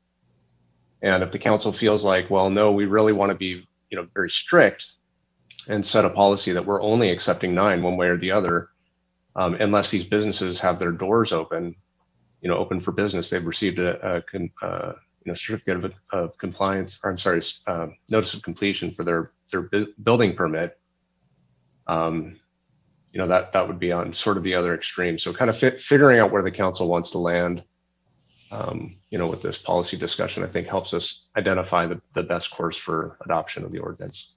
I: And if the council feels like well no we really want to be you know very strict and set a policy that we're only accepting nine one way or the other um, unless these businesses have their doors open you know open for business they've received a, a you know certificate of, of compliance or i'm sorry uh, notice of completion for their their bu- building permit um, you know that that would be on sort of the other extreme. So kind of fit, figuring out where the council wants to land, um, you know, with this policy discussion, I think helps us identify the, the best course for adoption of the ordinance.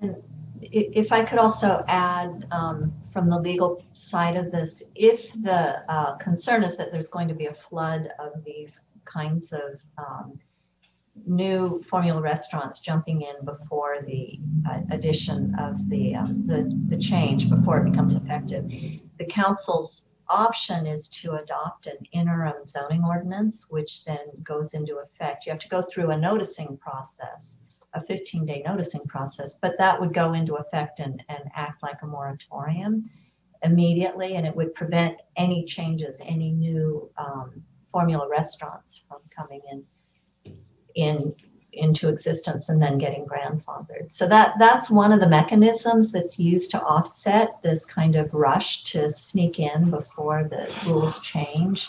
J: And if I could also add um, from the legal side of this, if the uh, concern is that there's going to be a flood of these kinds of um, new formula restaurants jumping in before the uh, addition of the, um, the, the change, before it becomes effective. The council's option is to adopt an interim zoning ordinance, which then goes into effect. You have to go through a noticing process, a 15 day noticing process, but that would go into effect and, and act like a moratorium immediately, and it would prevent any changes, any new um, formula restaurants from coming in in into existence and then getting grandfathered. So that that's one of the mechanisms that's used to offset this kind of rush to sneak in before the rules change.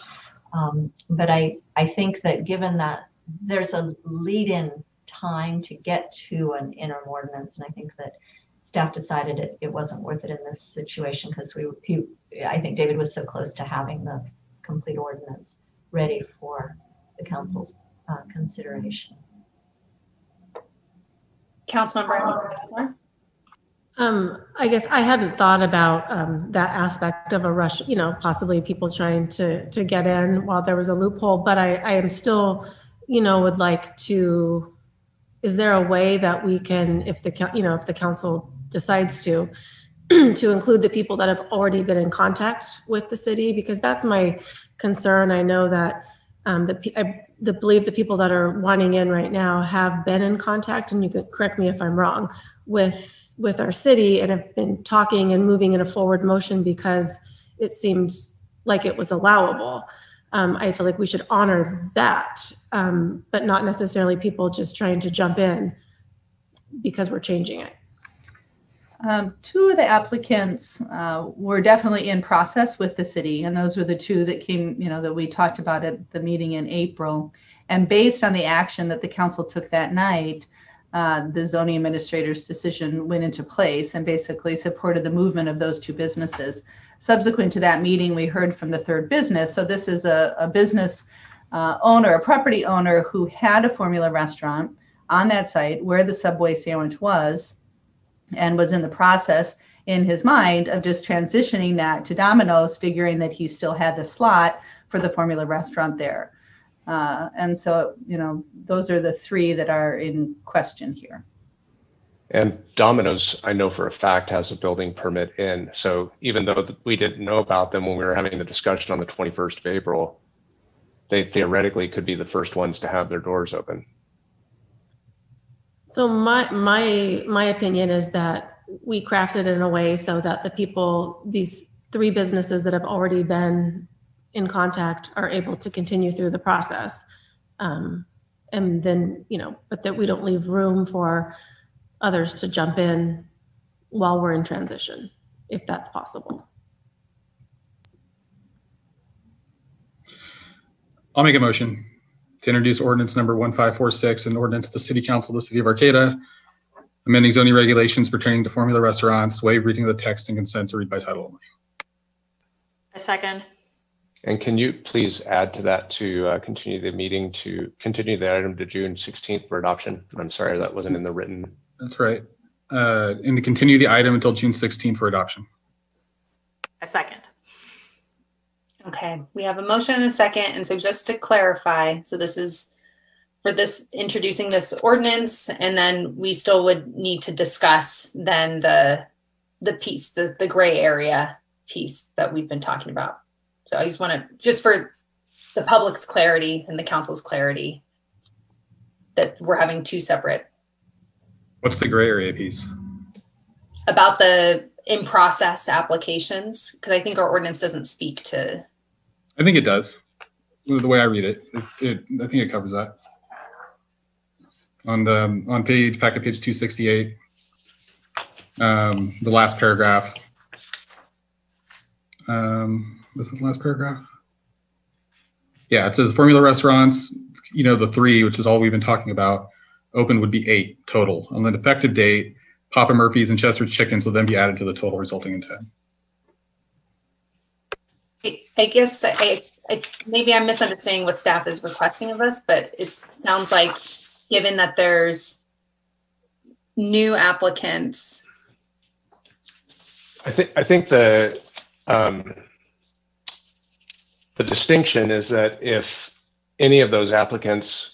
J: Um, but I I think that given that there's a lead-in time to get to an interim ordinance, and I think that staff decided it, it wasn't worth it in this situation because we he, I think David was so close to having the complete ordinance ready for the council's uh, consideration.
B: Councilmember
D: Um, I guess I hadn't thought about um, that aspect of a rush, you know, possibly people trying to to get in while there was a loophole. But I, I am still, you know, would like to. Is there a way that we can, if the you know, if the council decides to, to include the people that have already been in contact with the city? Because that's my concern. I know that um, the I the believe the people that are wanting in right now have been in contact, and you could correct me if I'm wrong, with with our city and have been talking and moving in a forward motion because it seemed like it was allowable. Um, I feel like we should honor that, um, but not necessarily people just trying to jump in because we're changing it.
A: Um, two of the applicants uh, were definitely in process with the city, and those were the two that came, you know, that we talked about at the meeting in April. And based on the action that the council took that night, uh, the zoning administrator's decision went into place and basically supported the movement of those two businesses. Subsequent to that meeting, we heard from the third business. So this is a, a business uh, owner, a property owner who had a formula restaurant on that site where the Subway sandwich was and was in the process in his mind of just transitioning that to Domino's, figuring that he still had the slot for the Formula restaurant there. Uh, and so, you know, those are the three that are in question here.
I: And Domino's, I know for a fact, has a building permit in. So even though we didn't know about them when we were having the discussion on the 21st of April, they theoretically could be the first ones to have their doors open.
D: So my, my, my opinion is that we crafted it in a way so that the people, these three businesses that have already been in contact are able to continue through the process. Um, and then, you know, but that we don't leave room for others to jump in while we're in transition, if that's possible.
F: I'll make a motion to introduce ordinance number 1546, an ordinance of the City Council of the City of Arcata, amending zoning regulations pertaining to formula restaurants, waive reading of the text and consent to read by title only.
H: A second.
I: And can you please add to that to uh, continue the meeting to continue the item to June 16th for adoption? I'm sorry, that wasn't in the written.
F: That's right. Uh, And to continue the item until June 16th for adoption.
H: A second.
B: Okay, we have a motion and a second. And so just to clarify, so this is for this, introducing this ordinance, and then we still would need to discuss then the, the piece, the, the gray area piece that we've been talking about. So I just want to, just for the public's clarity and the council's clarity, that we're having two separate
F: What's the gray area piece?
B: about the in process applications, because I think our ordinance doesn't speak to,
F: I think it does. The way I read it, it, it I think it covers that. On the, on page, packet page 268, um, the last paragraph. Um, was it the last paragraph? Yeah, it says formula restaurants, you know, the three, which is all we've been talking about, open would be eight total. On the effective date, Papa Murphy's and Chester's Chickens will then be added to the total, resulting in 10.
B: I- guess I, I, maybe I'm misunderstanding what staff is requesting of us, but it sounds like, given that there's new applicants,
I: I think, I think the, um, the distinction is that if any of those applicants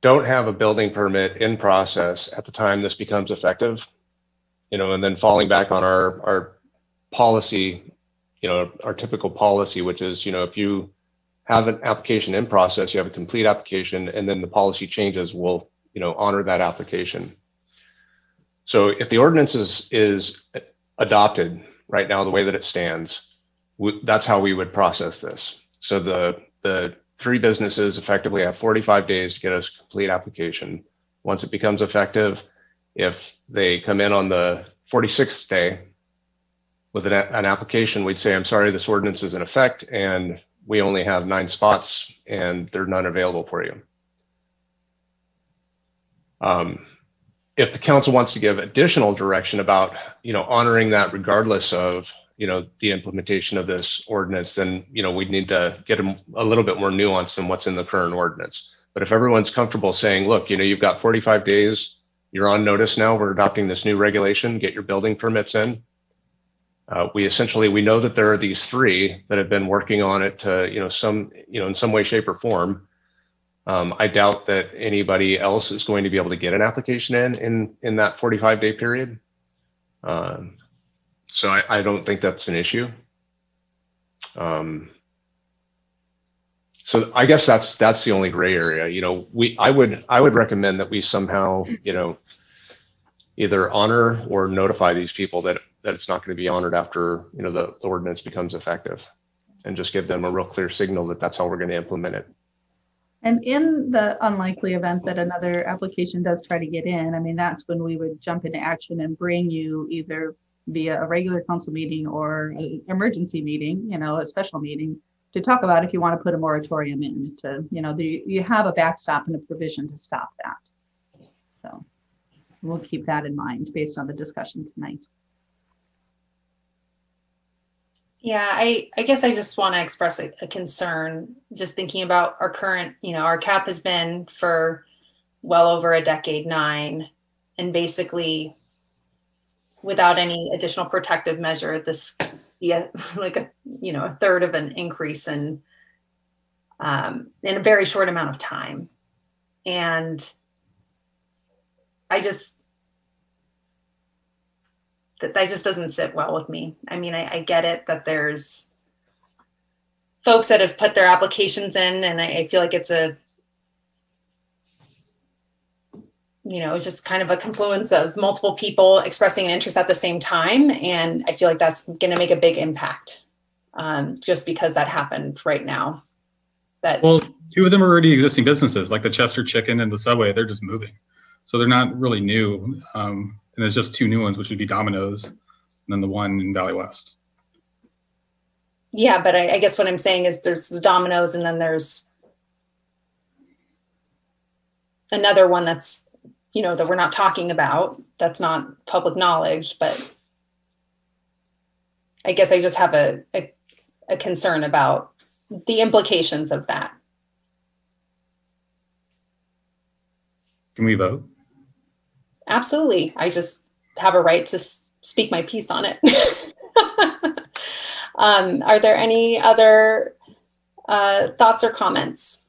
I: don't have a building permit in process at the time this becomes effective, you know, and then falling back on our, our policy, you know, our typical policy, which is, you know, if you have an application in process, you have a complete application, and then the policy changes, we'll, you know, honor that application. So if the ordinance is, is adopted right now, the way that it stands, w- that's how we would process this. So the, the three businesses effectively have 45 days to get us a complete application. Once it becomes effective, if they come in on the 46th day with an, an application, we'd say, I'm sorry, this ordinance is in effect and we only have nine spots and there are none available for you. Um, if the council wants to give additional direction about, you know, honoring that regardless of, you know, the implementation of this ordinance, then, you know, we'd need to get a, a little bit more nuance than what's in the current ordinance. But if everyone's comfortable saying, look, you know, you've got 45 days, you're on notice now, we're adopting this new regulation, get your building permits in. Uh, we essentially, we know that there are these three that have been working on it to, you know, some, you know, in some way, shape or form. Um, I doubt that anybody else is going to be able to get an application in, in, in that 45 day period. Um, so I, I don't think that's an issue. Um, so I guess that's, that's the only gray area, you know, we, I would, I would recommend that we somehow, you know, either honor or notify these people that, that it's not going to be honored after, you know, the, the ordinance becomes effective. And just give them a real clear signal that that's how we're going to implement it.
A: And in the unlikely event that another application does try to get in, I mean, that's when we would jump into action and bring you either via a regular council meeting or an emergency meeting, you know, a special meeting to talk about if you want to put a moratorium in to, you know, the, you have a backstop and a provision to stop that. So we'll keep that in mind based on the discussion tonight.
B: Yeah, I, I guess I just want to express a, a concern, just thinking about our current, you know, our cap has been for well over a decade, nine, and basically without any additional protective measure, this, yeah, like a, you know, a third of an increase in um, in a very short amount of time. And I just, that, that just doesn't sit well with me. I mean, I, I get it that there's folks that have put their applications in, and I, I feel like it's a you know, it's just kind of a confluence of multiple people expressing an interest at the same time. And I feel like that's going to make a big impact um, just because that happened right now. That
F: Well, two of them are already existing businesses, like the Chester Chicken and the Subway. They're just moving, so they're not really new. Um, and there's just two new ones, which would be Domino's, and then the one in Valley West.
B: yeah, but I, I guess what I'm saying is there's the Domino's and then there's another one that's you know that we're not talking about that's not public knowledge but i guess i just have a, a, a concern about the implications of that
F: Can we vote?
B: Absolutely i just have a right to speak my piece on it um, are there any other uh, thoughts or comments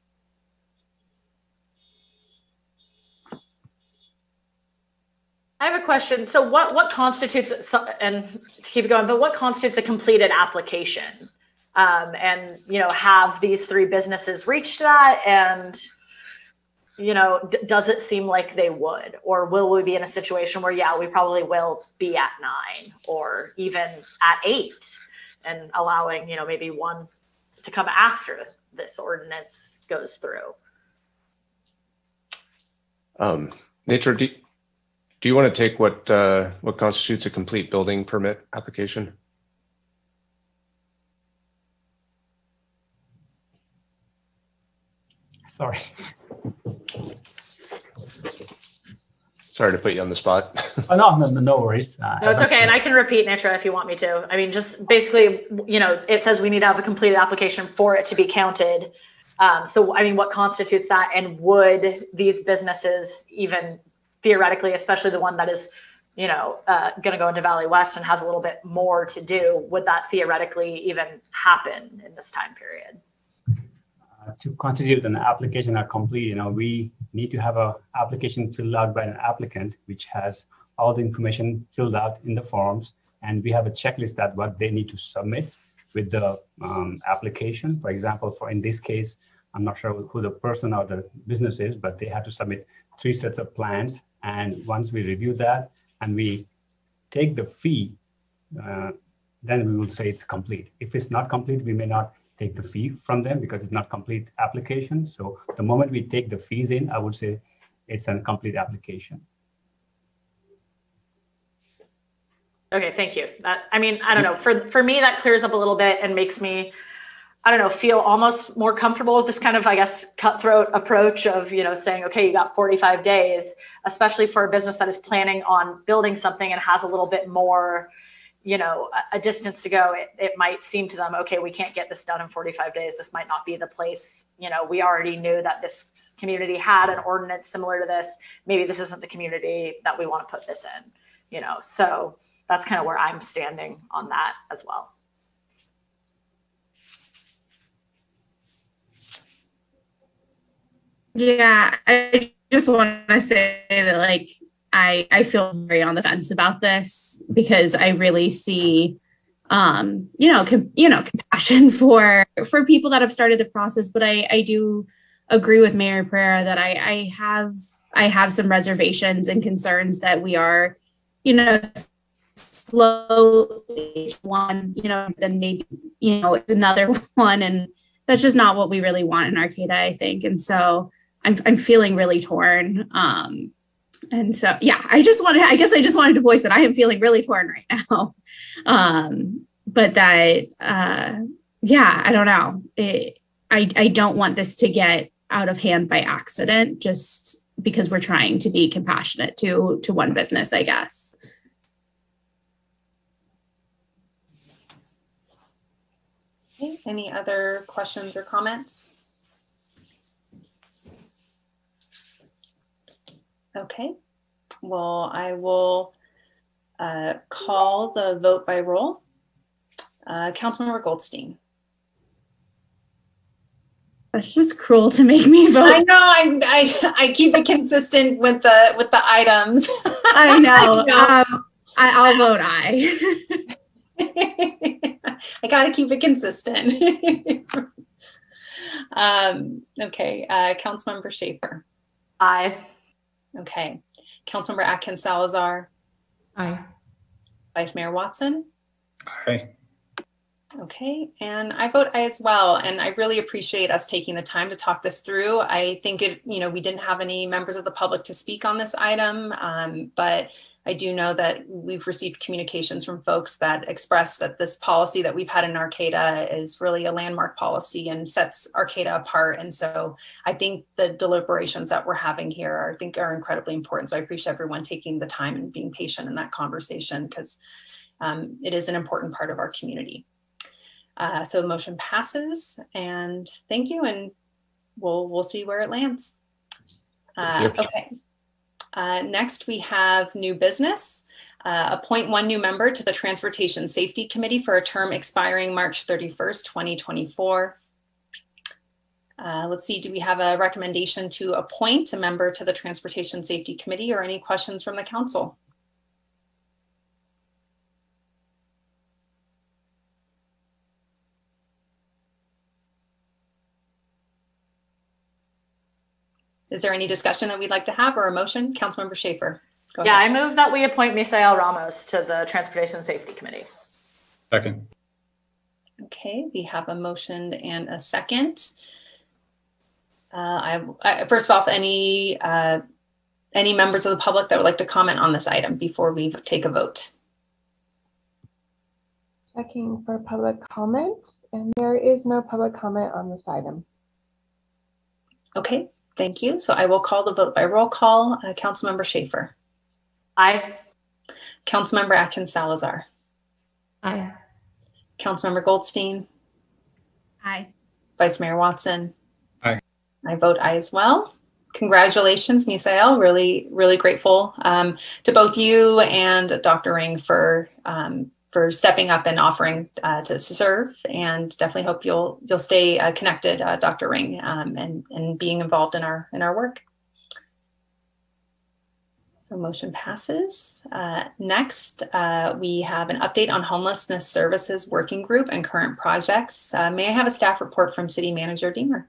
H: I have a question. So what, what constitutes, and keep going, but what constitutes a completed application? Um, and, you know, have these three businesses reached that? And, you know, d- does it seem like they would? Or will we be in a situation where, yeah, we probably will be at nine or even at eight and allowing, you know, maybe one to come after this ordinance goes through?
I: Um, Netra, do, do you want to take what, uh, what constitutes a complete building permit application?
K: Sorry.
I: Sorry to put you on the spot.
K: Oh, no, no, no, no worries. Uh,
H: No, it's okay. And I can repeat Netra if you want me to. I mean, just basically, you know, it says we need to have a completed application for it to be counted. Um, so, I mean, what constitutes that? And would these businesses even theoretically, especially the one that is, you know, uh, going to go into Valley West and has a little bit more to do, would that theoretically even happen in this time period?
K: To constitute an application are complete, you know, we need to have a application filled out by an applicant, which has all the information filled out in the forms. And we have a checklist that what they need to submit with the um, application. For example, for in this case, I'm not sure who the person or the business is, but they have to submit three sets of plans. And once we review that and we take the fee, uh, then we will say it's complete. If it's not complete, we may not take the fee from them because it's not complete application. So the moment we take the fees in, I would say it's a complete application.
H: Okay, thank you. That, I mean, I don't know. For for me, that clears up a little bit and makes me, I don't know, feel almost more comfortable with this kind of, I guess, cutthroat approach of you know saying, okay, you got 45 days, especially for a business that is planning on building something and has a little bit more, you know, a, distance to go. It it might seem to them, okay, we can't get this done in 45 days. This might not be the place. You know, we already knew that this community had an ordinance similar to this. Maybe this isn't the community that we want to put this in. You know, so that's kind of where I'm standing on that as well.
G: Yeah, I just want to say that like I I feel very on the fence about this because I really see um you know com- you know compassion for for people that have started the process but I I do agree with Mayor Pereira that I I have I have some reservations and concerns that we are you know slow one you know then maybe you know it's another one and that's just not what we really want in Arcata I think and so I'm I'm feeling really torn. Um, and so yeah, I just wanted I guess I just wanted to voice that I am feeling really torn right now. Um, but that uh, yeah, I don't know. It, I I don't want this to get out of hand by accident just because we're trying to be compassionate to to one business, I guess.
B: Any other questions or comments? Okay, well, I will uh, call the vote by roll. Uh, Councilmember Goldstein,
G: That's just cruel to make me vote.
B: I know. I, I I keep it consistent with the with the items.
G: I know.
B: know.
G: Um, I, I'll vote aye.
B: I got to keep it consistent. um, okay, uh, Councilmember Schaefer.
H: Aye.
B: Okay, Councilmember Atkins Salazar,
D: Aye.
B: Vice Mayor Watson.
F: Aye.
B: Okay, and I vote aye as well. And I really appreciate us taking the time to talk this through. I think it, you know, we didn't have any members of the public to speak on this item, um, but I do know that we've received communications from folks that express that this policy that we've had in Arcata is really a landmark policy and sets Arcata apart. And so I think the deliberations that we're having here, are, I think, are incredibly important. So I appreciate everyone taking the time and being patient in that conversation because um, it is an important part of our community. Uh, so the motion passes and thank you and we'll we'll see where it lands. Uh, okay. Uh, next we have new business. Uh, appoint one new member to the Transportation Safety Committee for a term expiring March 31st, 2024. Uh, let's see, do we have a recommendation to appoint a member to the Transportation Safety Committee or any questions from the council? Is there any discussion that we'd like to have or a motion? Councilmember Schaefer. Go
H: Yeah,
B: ahead.
H: I move that we appoint Misael Ramos to the Transportation Safety Committee.
F: Second.
B: Okay, we have a motion and a second. Uh, I, I, first of all, any, uh, any members of the public that would like to comment on this item before we take a vote?
E: Checking for public comment, and there is no public comment on this item.
B: Okay, thank you. So I will call the vote by roll call. Uh, Councilmember Schaefer,
H: Aye.
B: Councilmember Atkins Salazar,
D: Aye.
B: Councilmember Goldstein,
G: Aye.
B: Vice Mayor Watson.
F: Aye.
B: I vote aye as well. Congratulations, Misael. Really, really grateful um, to both you and Dr. Ring for um, for stepping up and offering uh, to serve. And definitely hope you'll you'll stay uh, connected, uh, Dr. Ring, um, and and being involved in our in our work. So motion passes. Uh, next, uh, we have an update on homelessness services working group and current projects. Uh, may I have a staff report from City Manager Diemer?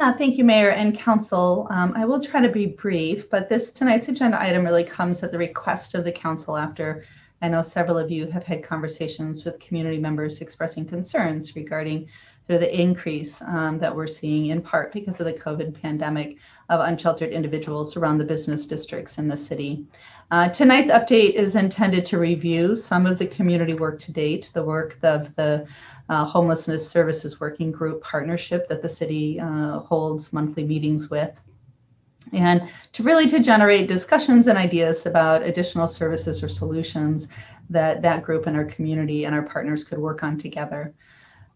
A: Yeah, thank you, Mayor and Council. Um, I will try to be brief, but this tonight's agenda item really comes at the request of the Council after I know several of you have had conversations with community members expressing concerns regarding sort of the increase um, that we're seeing in part because of the COVID pandemic of unsheltered individuals around the business districts in the city. Uh, tonight's update is intended to review some of the community work to date, the work of the uh, Homelessness Services Working Group partnership that the city uh, holds monthly meetings with and to really to generate discussions and ideas about additional services or solutions that that group and our community and our partners could work on together.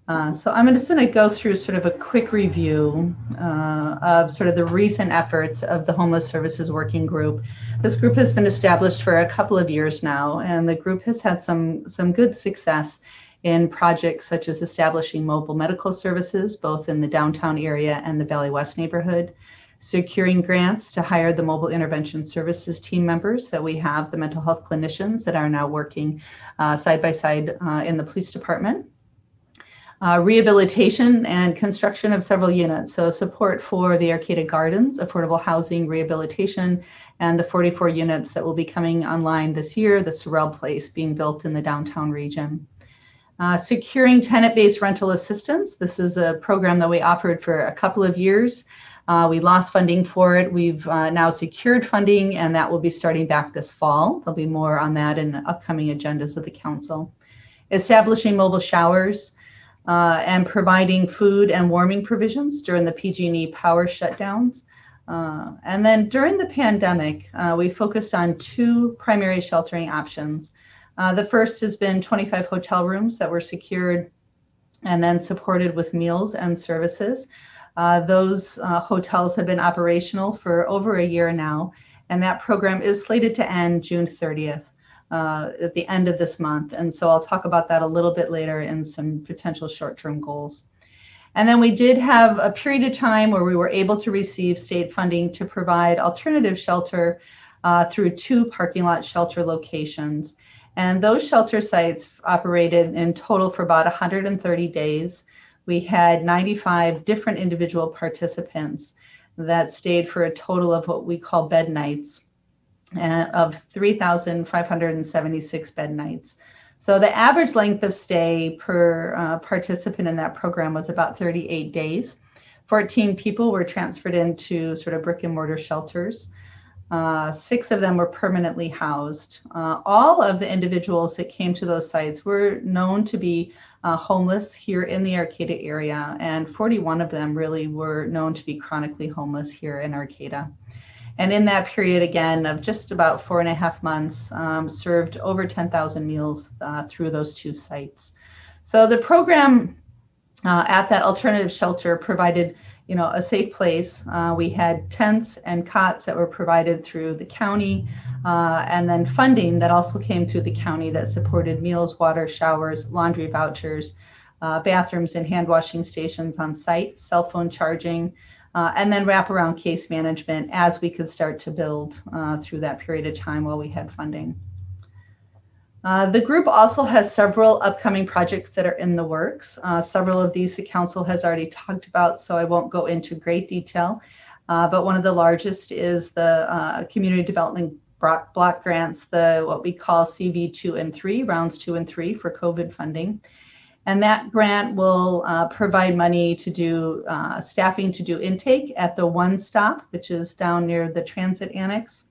A: Uh, so I'm just going to go through sort of a quick review uh, of sort of the recent efforts of the Homeless Services Working Group. This group has been established for a couple of years now, and the group has had some some good success in projects such as establishing mobile medical services, both in the downtown area and the Valley West neighborhood, securing grants to hire the mobile intervention services team members that we have, the mental health clinicians that are now working uh, side by side uh, in the police department. Uh, rehabilitation and construction of several units. So support for the Arcata Gardens, affordable housing rehabilitation, and the 44 units that will be coming online this year, the Sorrel Place being built in the downtown region. Uh, securing tenant-based rental assistance. This is a program that we offered for a couple of years. Uh, we lost funding for it. We've uh, now secured funding, and that will be starting back this fall. There'll be more on that in upcoming agendas of the council. Establishing mobile showers uh, and providing food and warming provisions during the PG&E power shutdowns. Uh, and then during the pandemic, uh, we focused on two primary sheltering options. Uh, the first has been 25 hotel rooms that were secured and then supported with meals and services. Uh, those uh, hotels have been operational for over a year now, and that program is slated to end June 30th uh, at the end of this month. And so I'll talk about that a little bit later in some potential short term goals. And then we did have a period of time where we were able to receive state funding to provide alternative shelter uh, through two parking lot shelter locations. And those shelter sites operated in total for about 130 days. We had 95 different individual participants that stayed for a total of what we call bed nights uh, of 3,576 bed nights. So the average length of stay per uh, participant in that program was about 38 days. 14 people were transferred into sort of brick and mortar shelters. Uh, six of them were permanently housed. Uh, all of the individuals that came to those sites were known to be uh, homeless here in the Arcata area, and 41 of them really were known to be chronically homeless here in Arcata. And in that period, again, of just about four and a half months, um, served over 10,000 meals uh, through those two sites. So the program uh, at that alternative shelter provided you know, a safe place. Uh, we had tents and cots that were provided through the county, uh, and then funding that also came through the county that supported meals, water, showers, laundry vouchers, uh, bathrooms and hand washing stations on site, cell phone charging, uh, and then wraparound case management as we could start to build uh, through that period of time while we had funding. Uh, the group also has several upcoming projects that are in the works. Uh, several of these the council has already talked about, so I won't go into great detail. Uh, but one of the largest is the uh, community development block grants, the what we call CV2 and 3, rounds 2 and 3 for COVID funding. And that grant will uh, provide money to do uh, staffing to do intake at the one stop, which is down near the transit annex.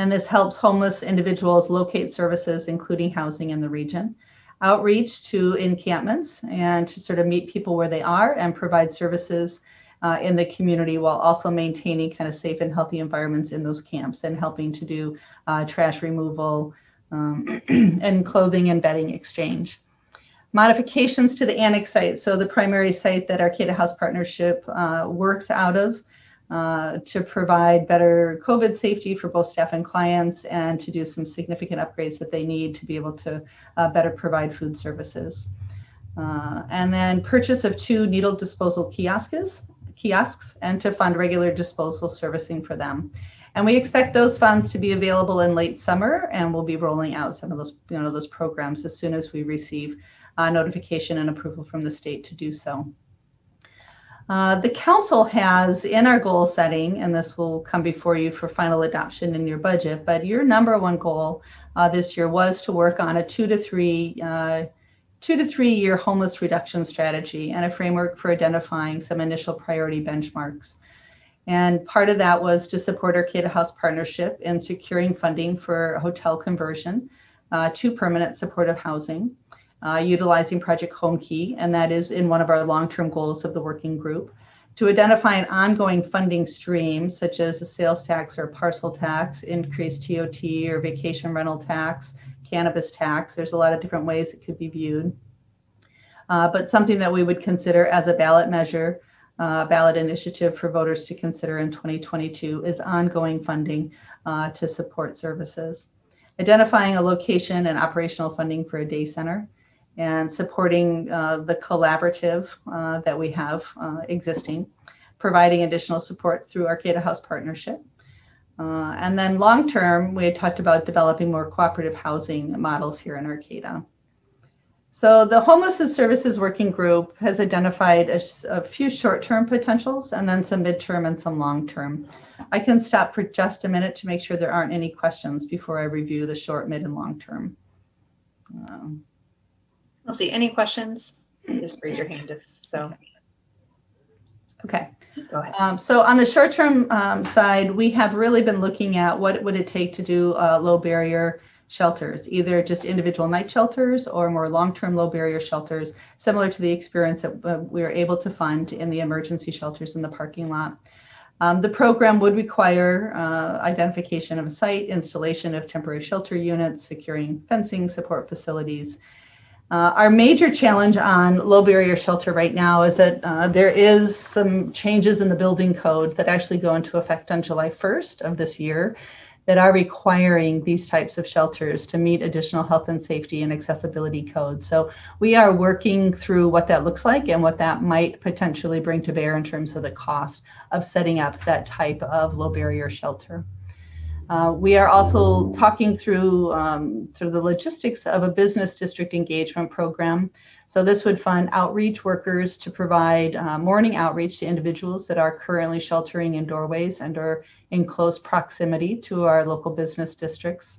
A: And this helps homeless individuals locate services, including housing in the region. Outreach to encampments and to sort of meet people where they are and provide services uh, in the community while also maintaining kind of safe and healthy environments in those camps and helping to do uh, trash removal um, and clothing and bedding exchange. Modifications to the annex site, so the primary site that Arcata House Partnership uh, works out of, uh, to provide better COVID safety for both staff and clients and to do some significant upgrades that they need to be able to uh, better provide food services. Uh, and then purchase of two needle disposal kiosks, kiosks and to fund regular disposal servicing for them. And we expect those funds to be available in late summer and we'll be rolling out some of those, you know, those programs as soon as we receive uh, notification and approval from the state to do so. Uh, the council has in our goal setting, and this will come before you for final adoption in your budget, but your number one goal uh, this year was to work on a two to three uh, two to three year homeless reduction strategy and a framework for identifying some initial priority benchmarks. And part of that was to support Arcata House Partnership in securing funding for hotel conversion uh, to permanent supportive housing uh, utilizing Project Home Key, and that is in one of our long-term goals of the working group, to identify an ongoing funding stream, such as a sales tax or parcel tax, increased TOT or vacation rental tax, cannabis tax. There's a lot of different ways it could be viewed. Uh, but something that we would consider as a ballot measure, uh, ballot initiative for voters to consider in 2022 is ongoing funding uh, to support services. Identifying a location and operational funding for a day center and supporting uh, the collaborative uh, that we have uh, existing, providing additional support through Arcata House Partnership. Uh, and then long term, we had talked about developing more cooperative housing models here in Arcata. So the Homelessness Services Working Group has identified a, a few short-term potentials and then some midterm and some long-term. I can stop for just a minute to make sure there aren't any questions before I review the short, mid, and long-term. Um,
B: I'll see. Any questions? Just raise your hand if so.
A: Okay.
B: Go ahead.
A: Um, so on the short-term um, side, we have really been looking at what would it take to do uh, low barrier shelters, either just individual night shelters or more long-term low barrier shelters, similar to the experience that uh, we were able to fund in the emergency shelters in the parking lot. Um, the program would require uh, identification of a site, installation of temporary shelter units, securing fencing, support facilities, uh, our major challenge on low barrier shelter right now is that uh, there is some changes in the building code that actually go into effect on July 1st of this year that are requiring these types of shelters to meet additional health and safety and accessibility codes. So we are working through what that looks like and what that might potentially bring to bear in terms of the cost of setting up that type of low barrier shelter. Uh, we are also talking through um, sort of the logistics of a business district engagement program. So this would fund outreach workers to provide uh, morning outreach to individuals that are currently sheltering in doorways and are in close proximity to our local business districts.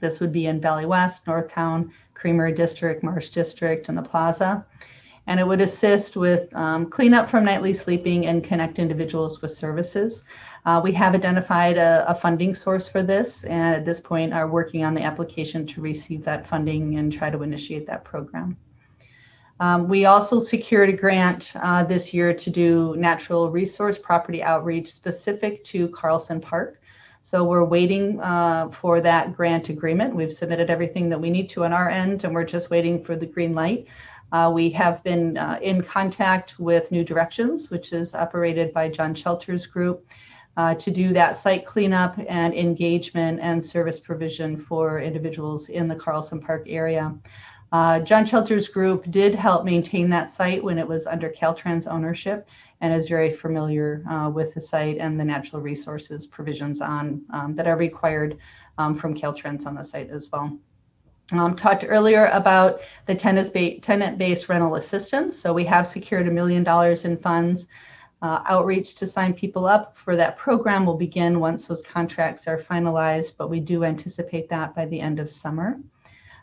A: This would be in Valley West, Northtown, Creamery District, Marsh District, and the Plaza. And it would assist with um, cleanup from nightly sleeping and connect individuals with services. Uh, we have identified a, a, funding source for this and at this point are working on the application to receive that funding and try to initiate that program. Um, we also secured a grant uh, this year to do natural resource property outreach specific to Carlson Park. So we're waiting uh, for that grant agreement. We've submitted everything that we need to on our end, and we're just waiting for the green light. Uh, we have been uh, in contact with New Directions, which is operated by John Shelter's group, uh, to do that site cleanup and engagement and service provision for individuals in the Carlson Park area. Uh, John Shelter's group did help maintain that site when it was under Caltrans ownership and is very familiar uh, with the site and the natural resources provisions on um, that are required um, from Caltrans on the site as well. Um, talked earlier about the tenant-based rental assistance. So we have secured a million dollars in funds. Uh, outreach to sign people up for that program will begin once those contracts are finalized, but we do anticipate that by the end of summer.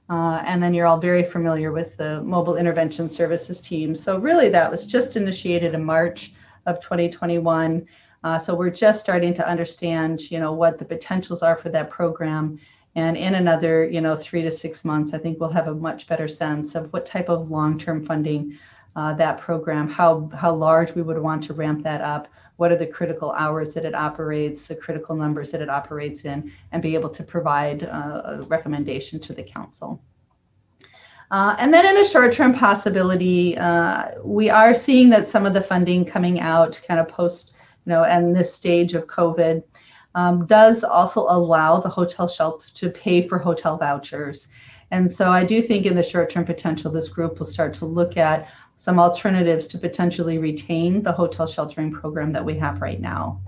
A: Uh, and then you're all very familiar with the mobile intervention services team. So really that was just initiated in March of 2021. Uh, so we're just starting to understand, you know, what the potentials are for that program. And in another, you know, three to six months, I think we'll have a much better sense of what type of long-term funding uh, that program, how how large we would want to ramp that up, what are the critical hours that it operates, the critical numbers that it operates in, and be able to provide uh, a recommendation to the council. Uh, and then in a short-term possibility, uh, we are seeing that some of the funding coming out kind of post, you know, and this stage of COVID um, does also allow the hotel shelter to pay for hotel vouchers. And so I do think in the short-term potential, this group will start to look at some alternatives to potentially retain the hotel sheltering program that we have right now.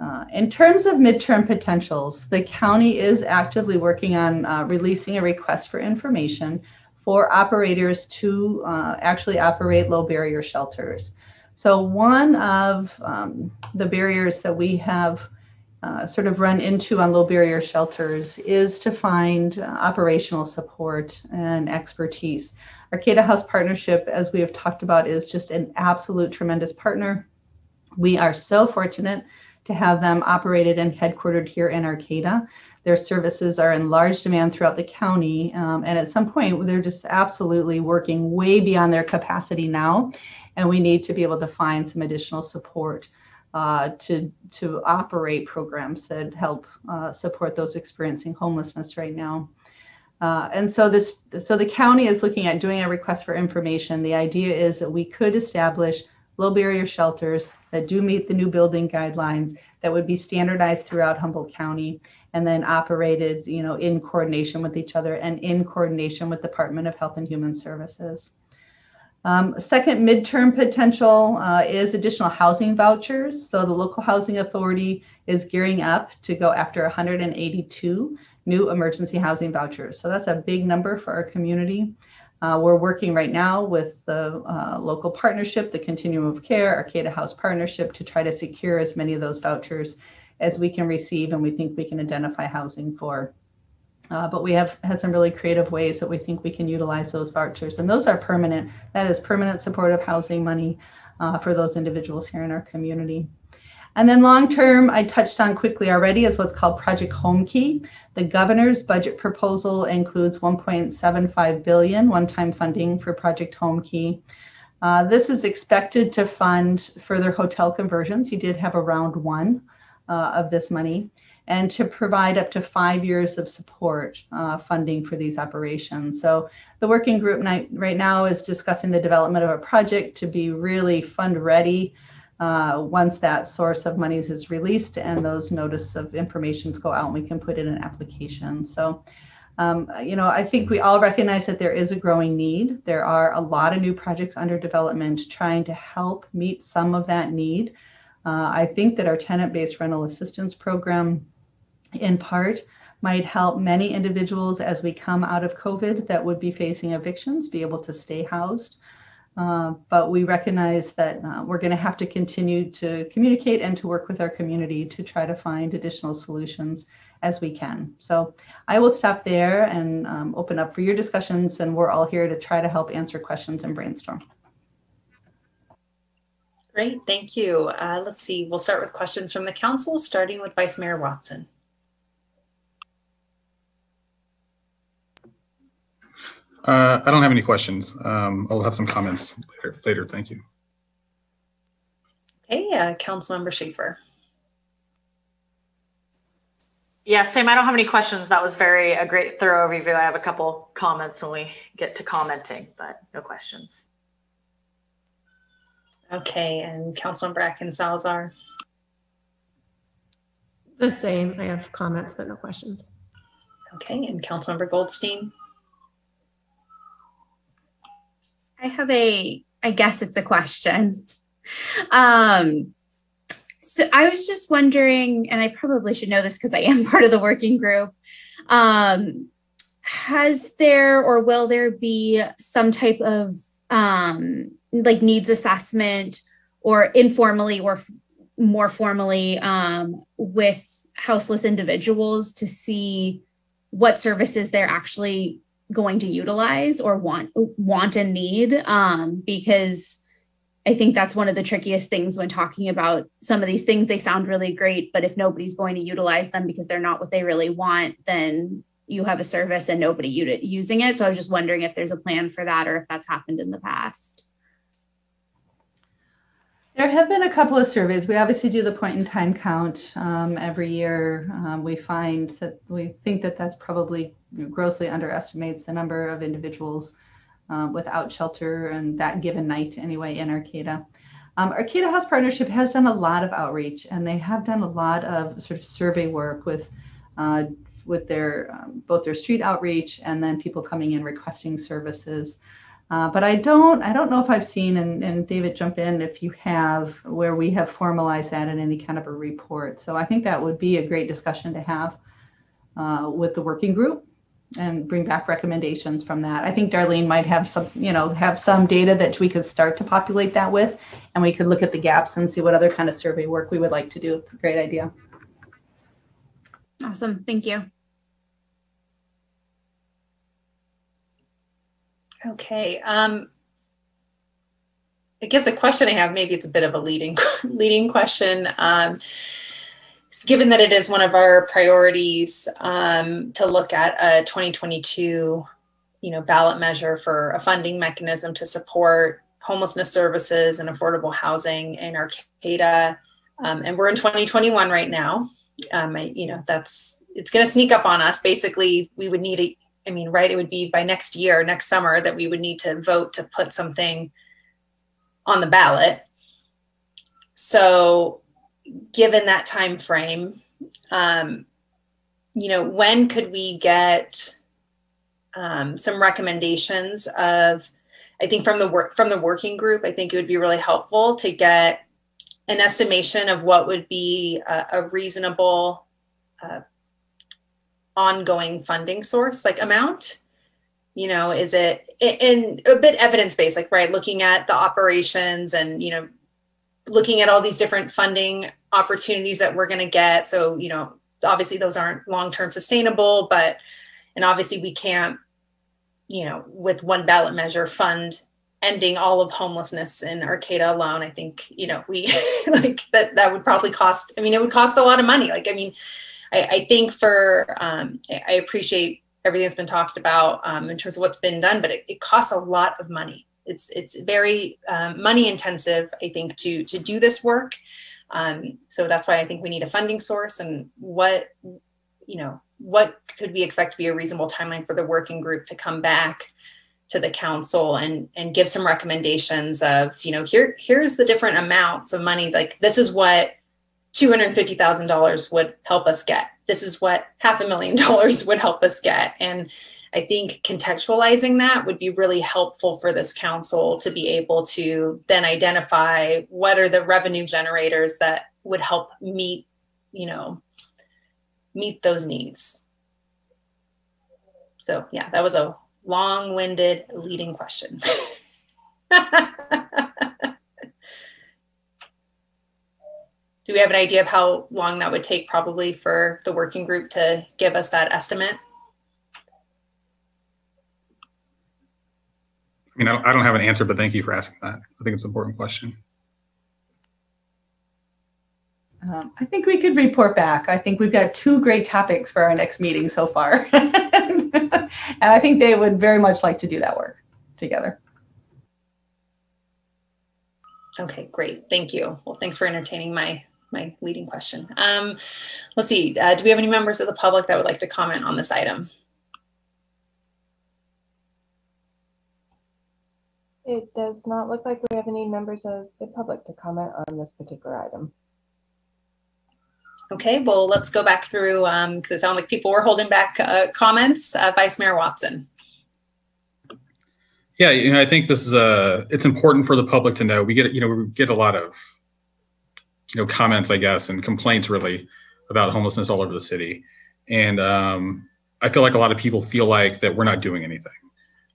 A: Uh, in terms of midterm potentials, the county is actively working on uh, releasing a request for information for operators to uh, actually operate low barrier shelters. So one of um, the barriers that we have uh, sort of run into on low barrier shelters is to find uh, operational support and expertise. Arcata House Partnership, as we have talked about, is just an absolute tremendous partner. We are so fortunate to have them operated and headquartered here in Arcata. Their services are in large demand throughout the county. Um, and at some point, they're just absolutely working way beyond their capacity now. And we need to be able to find some additional support uh, to, to operate programs that help uh, support those experiencing homelessness right now. Uh, and so this, so the county is looking at doing a request for information. The idea is that we could establish low barrier shelters that do meet the new building guidelines that would be standardized throughout Humboldt County and then operated, you know, in coordination with each other and in coordination with Department of Health and Human Services. Um, second midterm potential uh, is additional housing vouchers. So the local housing authority is gearing up to go after 182 new emergency housing vouchers. So that's a big number for our community. Uh, we're working right now with the uh, local partnership, the Continuum of Care, Arcata House Partnership, to try to secure as many of those vouchers as we can receive and we think we can identify housing for. Uh, but we have had some really creative ways that we think we can utilize those vouchers. And those are permanent. That is permanent supportive housing money uh, for those individuals here in our community. And then long term, I touched on quickly already, is what's called Project Home Key. The governor's budget proposal includes 1.75 billion one-time funding for Project Home Key. Uh, this is expected to fund further hotel conversions. He did have a round one uh, of this money and to provide up to five years of support uh, funding for these operations. So the working group right now is discussing the development of a project to be really fund ready uh, once that source of monies is released and those notice of informations go out, and we can put in an application. So, um, you know, I think we all recognize that there is a growing need. There are a lot of new projects under development trying to help meet some of that need. Uh, I think that our tenant-based rental assistance program, in part, might help many individuals as we come out of COVID that would be facing evictions be able to stay housed. Uh, but we recognize that uh, we're going to have to continue to communicate and to work with our community to try to find additional solutions as we can. So I will stop there and um, open up for your discussions, and we're all here to try to help answer questions and brainstorm.
B: Great, thank you. Uh, let's see, we'll start with questions from the council, starting with Vice Mayor Watson.
F: Uh, I don't have any questions. Um, I'll have some comments later. later. Thank you.
B: Okay, uh, Councilmember Schaefer.
H: Yeah, same. I don't have any questions. That was very a great thorough review. I have a couple comments when we get to commenting, but no questions.
B: Okay, and Councilmember Atkins Salazar.
D: The same. I have comments, but no questions.
B: Okay, and Councilmember Goldstein.
G: I have a, I guess it's a question. Um, so I was just wondering, and I probably should know this because I am part of the working group. Um, has there or will there be some type of um, like needs assessment or informally or f- more formally um, with houseless individuals to see what services they're actually going to utilize or want want and need um, because I think that's one of the trickiest things when talking about some of these things. They sound really great, but if nobody's going to utilize them because they're not what they really want, then you have a service and nobody using it. So I was just wondering if there's a plan for that or if that's happened in the past.
A: There have been a couple of surveys. We obviously do the point in time count um, every year. Um, we find that we think that that's probably grossly underestimates the number of individuals uh, without shelter and that given night anyway in Arcata. Um, Arcata House Partnership has done a lot of outreach and they have done a lot of sort of survey work with uh, with their um, both their street outreach and then people coming in requesting services. Uh, but I don't I don't know if I've seen and, and David jump in if you have where we have formalized that in any kind of a report. So I think that would be a great discussion to have uh, with the working group and bring back recommendations from that. I think Darlene might have some, you know, have some data that we could start to populate that with, and we could look at the gaps and see what other kind of survey work we would like to do. It's a great idea.
G: Awesome. Thank you.
B: Okay. Um, I guess a question I have, maybe it's a bit of a leading leading question. Um, given that it is one of our priorities um, to look at a 2022 you know ballot measure for a funding mechanism to support homelessness services and affordable housing in arcata um, and we're in 2021 right now um, I, you know that's it's going to sneak up on us basically we would need a i mean right it would be by next year next summer that we would need to vote to put something on the ballot so given that time frame, um, you know, when could we get um, some recommendations of? I think from the work from the working group, I think it would be really helpful to get an estimation of what would be a, a reasonable uh, ongoing funding source, like amount. You know, is it in a bit evidence based, like right, looking at the operations and you know looking at all these different funding opportunities that we're going to get. So, you know, obviously those aren't long term sustainable, but, and obviously we can't, you know, with one ballot measure fund ending all of homelessness in Arcata alone. I think, you know, we like that, that would probably cost, I mean, it would cost a lot of money. Like, I mean, I, I think for, um, I appreciate everything that's been talked about um, in terms of what's been done, but it, it costs a lot of money. It's it's very um, money intensive i think to to do this work. Um, so that's why i think we need a funding source and what you know what could we expect to be a reasonable timeline for the working group to come back to the council and and give some recommendations of you know here here's the different amounts of money like this is what $250,000 would help us get this is what half a million dollars would help us get and I think contextualizing that would be really helpful for this council to be able to then identify what are the revenue generators that would help meet, you know, meet those needs. So yeah, that was a long-winded leading question. Do we have an idea of how long that would take probably for the working group to give us that estimate?
F: I mean, I don't, have an answer, but thank you for asking that. I think it's an important question.
A: Um, I think we could report back. I think we've got two great topics for our next meeting so far. and I think they would very much like to do that work together.
B: Okay, great. Thank you. Well, thanks for entertaining my my leading question. Um, let's see. Uh, do we have any members of the public that would like to comment on this item?
E: It does not look like we have any members of the public to comment on this particular item.
B: Okay, well, let's go back through because it sounded like people were holding back uh, comments. Uh, Vice Mayor Watson.
F: Yeah, you know, I think this is a. It's important for the public to know. We get, you know, we get a lot of, you know, comments, I guess, and complaints really about homelessness all over the city, and um, I feel like a lot of people feel like that we're not doing anything.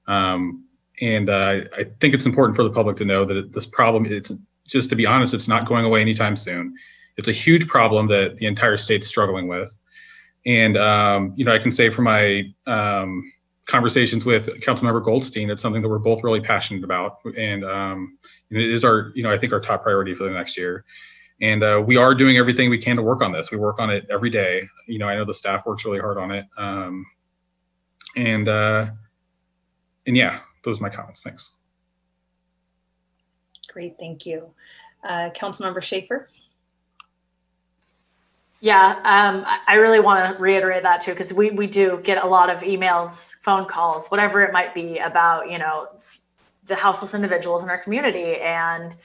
F: Um, and uh, I think it's important for the public to know that this problem, it's just to be honest, it's not going away anytime soon. It's a huge problem that the entire state's struggling with. And, um, you know, I can say from my um, conversations with Councilmember Goldstein, it's something that we're both really passionate about. And um, it is our, you know, I think our top priority for the next year. And uh, we are doing everything we can to work on this. We work on it every day. You know, I know the staff works really hard on it. Um, and, uh, and yeah, those are my comments. Thanks.
B: Great, thank you. Uh, Councilmember Schaefer.
H: Yeah, um, I really want to reiterate that too, because we, we do get a lot of emails, phone calls, whatever it might be about, you know, the houseless individuals in our community and,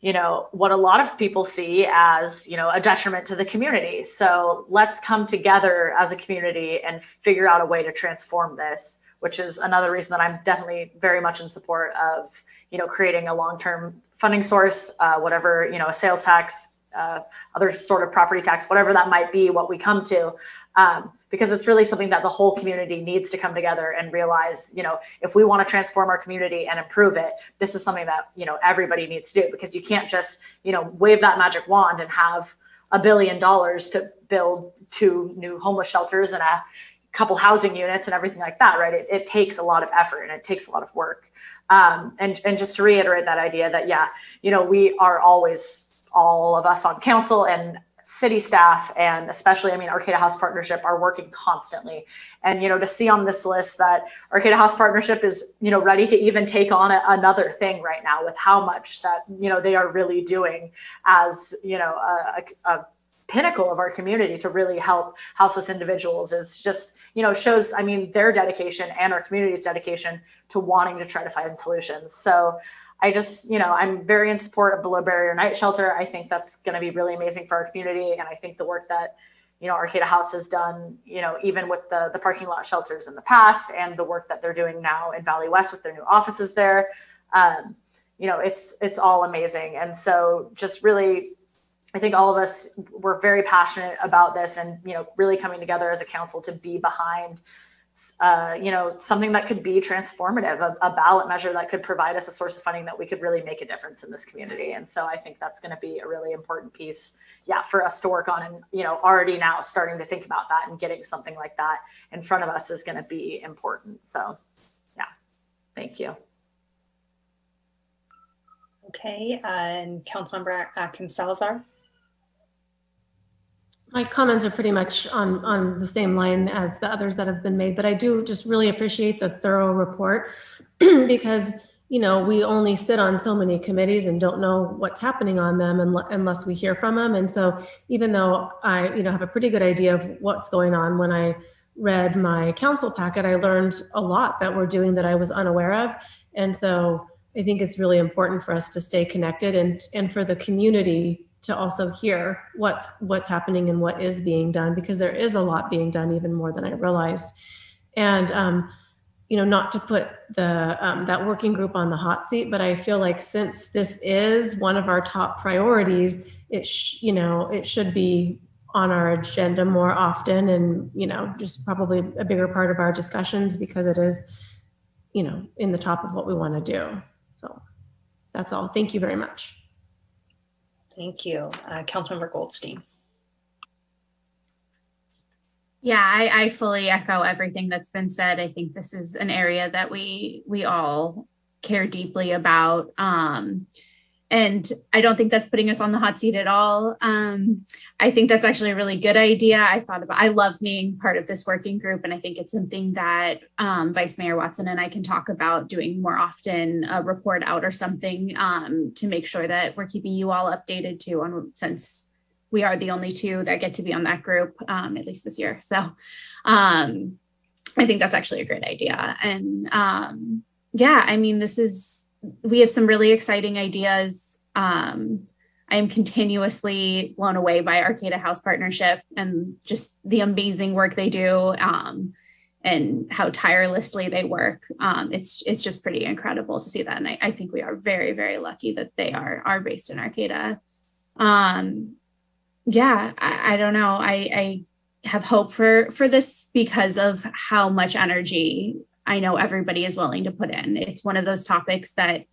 H: you know, what a lot of people see as, you know, a detriment to the community. So let's come together as a community and figure out a way to transform this, which is another reason that I'm definitely very much in support of, you know, creating a long-term funding source, uh, whatever, you know, a sales tax, uh, other sort of property tax, whatever that might be, what we come to, um, because it's really something that the whole community needs to come together and realize, you know, if we want to transform our community and improve it, this is something that, you know, everybody needs to do because you can't just, you know, wave that magic wand and have a billion dollars to build two new homeless shelters and a couple housing units and everything like that, right? It, it takes a lot of effort and it takes a lot of work. Um, and, and just to reiterate that idea that, yeah, you know, we are always all of us on council and city staff and especially i mean arcata house partnership are working constantly. And you know to see on this list that arcata house partnership is you know ready to even take on a, another thing right now with how much that you know they are really doing as you know a, a pinnacle of our community to really help houseless individuals is just you know shows i mean their dedication and our community's dedication to wanting to try to find solutions. So I just, you know, I'm very in support of the low barrier night shelter. I think that's going to be really amazing for our community. And I think the work that, you know, Arcata House has done, you know, even with the, the parking lot shelters in the past and the work that they're doing now in Valley West with their new offices there, um, you know, it's, it's all amazing. And so just really, I think all of us were very passionate about this and, you know, really coming together as a council to be behind uh, you know, something that could be transformative, a, a, ballot measure that could provide us a source of funding that we could really make a difference in this community. And so I think that's going to be a really important piece, yeah, for us to work on. And, you know, already now starting to think about that and getting something like that in front of us is going to be important. So, yeah, thank you.
B: Okay, uh, and Councilmember Atkins Salazar.
D: My comments are pretty much on, on the same line as the others that have been made, but I do just really appreciate the thorough report because, you know, we only sit on so many committees and don't know what's happening on them unless we hear from them. And so even though I, you know, have a pretty good idea of what's going on when I read my council packet, I learned a lot that we're doing that I was unaware of. And so I think it's really important for us to stay connected and, and for the community to also hear what's what's happening and what is being done because there is a lot being done even more than I realized. And um, you know, not to put the um, that working group on the hot seat, but I feel like since this is one of our top priorities, it sh- you know it should be on our agenda more often, and you know, just probably a bigger part of our discussions because it is, you know, in the top of what we want to do. So that's all. Thank you very much.
B: Thank you. Uh, Councilmember Goldstein.
G: Yeah, I, I fully echo everything that's been said. I think this is an area that we we all care deeply about. Um, and I don't think that's putting us on the hot seat at all. Um, I think that's actually a really good idea. I thought about, I love being part of this working group, and I think it's something that um, Vice Mayor Watson and I can talk about doing more often, a report out or something um, to make sure that we're keeping you all updated too on since we are the only two that get to be on that group, um, at least this year. So um, I think that's actually a great idea. And um, yeah, I mean, this is, we have some really exciting ideas. Um, I am continuously blown away by Arcata House Partnership and just the amazing work they do um, and how tirelessly they work. Um, it's it's just pretty incredible to see that, and I, I, think we are very very lucky that they are are based in Arcata. Um, yeah, I, I don't know. I, I have hope for for this because of how much energy I know everybody is willing to put in. It's one of those topics that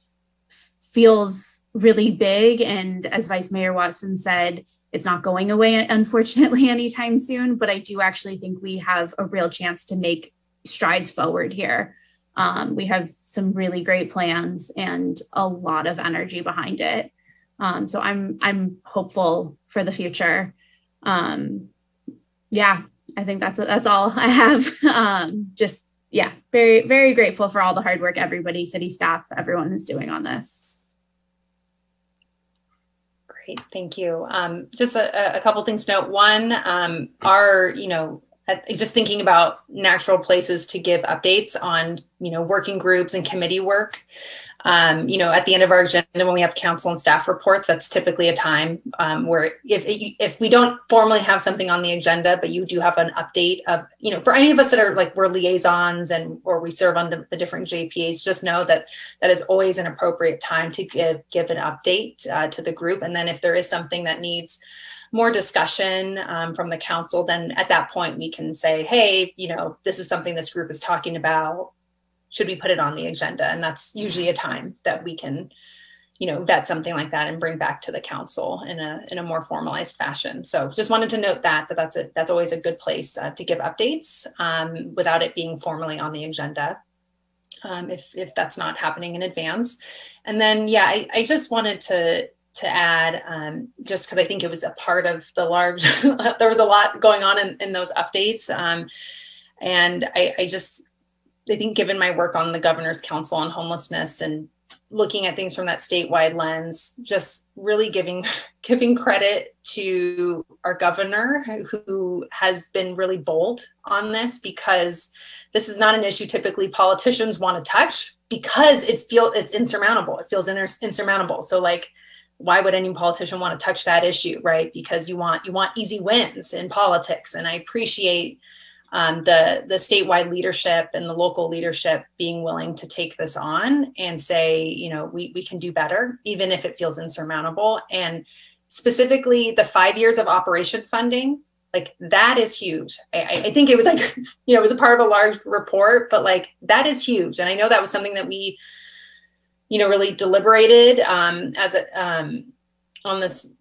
G: feels really big. And as Vice Mayor Watson said, it's not going away, unfortunately, anytime soon. But I do actually think we have a real chance to make strides forward here. Um, we have some really great plans and a lot of energy behind it. Um, so I'm I'm hopeful for the future. Um, yeah, I think that's that's all I have. Um, just yeah, very, very grateful for all the hard work everybody, city staff, everyone is doing on this.
B: Great, thank you. Um, just a, a, couple things to note. One, um, our, you know, just thinking about natural places to give updates on, you know, working groups and committee work um, you know, at the end of our agenda, when we have council and staff reports, that's typically a time um, where if if we don't formally have something on the agenda, but you do have an update of, you know, for any of us that are like we're liaisons and or we serve on the, the different JPAs, just know that that is always an appropriate time to give give an update uh, to the group. And then if there is something that needs more discussion um, from the council, then at that point we can say, hey, you know, this is something this group is talking about should we put it on the agenda? And that's usually a time that we can, you know, vet something like that and bring back to the council in a in a more formalized fashion. So just wanted to note that that that's a that's always a good place uh, to give updates um, without it being formally on the agenda. Um, if if that's not happening in advance, and then yeah, I, I just wanted to to add um, just because I think it was a part of the large. there was a lot going on in, in those updates, um, and I, I just I think given my work on the Governor's Council on Homelessness and looking at things from that statewide lens, just really giving giving credit to our governor who has been really bold on this because this is not an issue typically politicians want to touch because it's feel it's insurmountable. It feels insurmountable. So like why would any politician want to touch that issue, right? Because you want you want easy wins in politics and I appreciate um, the the statewide leadership and the local leadership being willing to take this on and say, you know, we we can do better, even if it feels insurmountable. And specifically, the five years of operation funding, like that is huge. I, I think it was like, you know, it was a part of a large report, but like that is huge. And I know that was something that we, you know, really deliberated um, as a um, on this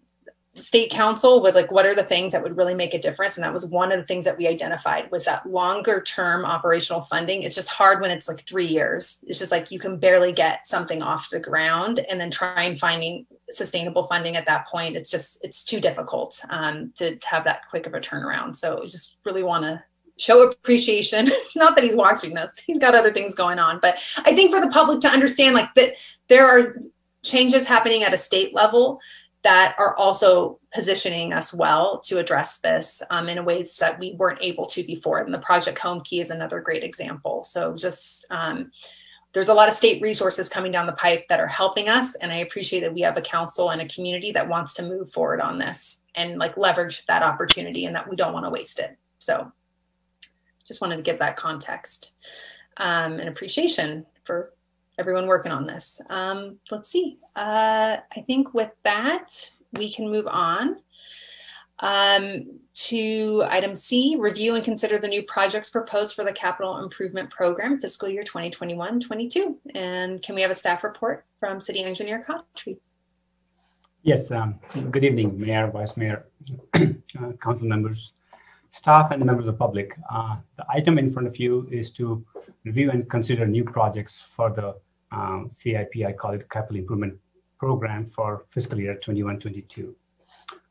B: state council was like what are the things that would really make a difference? And that was one of the things that we identified was that longer term operational funding it's just hard when it's like three years. It's just like you can barely get something off the ground and then try and finding sustainable funding at that point. It's just it's too difficult um, to, have that quick of a turnaround. So just really want to show appreciation not that he's watching this he's got other things going on but i think for the public to understand like that there are changes happening at a state level that are also positioning us well to address this um, in a ways that we weren't able to before. And the Project Home Key is another great example. So just um, there's a lot of state resources coming down the pipe that are helping us. And I appreciate that we have a council and a community that wants to move forward on this and like leverage that opportunity and that we don't want to waste it. So just wanted to give that context um, and appreciation for everyone working on this. Um, let's see. Uh, I think with that, we can move on um, to item C, review and consider the new projects proposed for the capital improvement program fiscal year 2021-22. And can we have a staff report from City Engineer Khatri?
K: Yes, um, good evening, Mayor, Vice Mayor, uh, council members, staff, and the members of the public. Uh, the item in front of you is to review and consider new projects for the um, CIP, I call it Capital Improvement Program for fiscal year 21-22.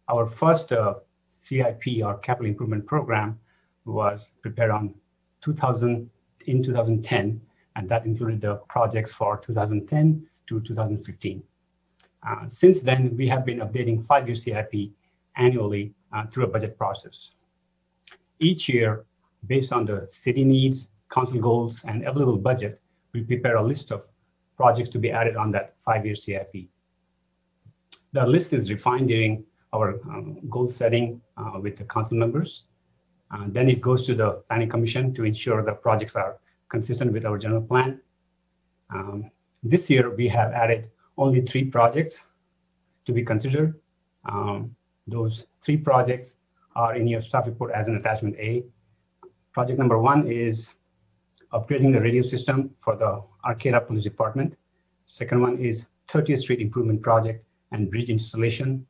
K: Our first uh, CIP or Capital Improvement Program was prepared on 2000 in 2010, and that included the projects for 2010 to 2015. Uh, since then, we have been updating five-year CIP annually uh, through a budget process. Each year, based on the city needs, council goals, and available budget, we prepare a list of projects to be added on that five-year CIP. The list is refined during our um, goal setting uh, with the council members. Uh, then it goes to the planning commission to ensure the projects are consistent with our general plan. Um, this year, we have added only three projects to be considered. Um, those three projects are in your staff report as an attachment A. Project number one is upgrading the radio system for the Arcata Police Department. Second one is 30th Street Improvement Project and bridge installation.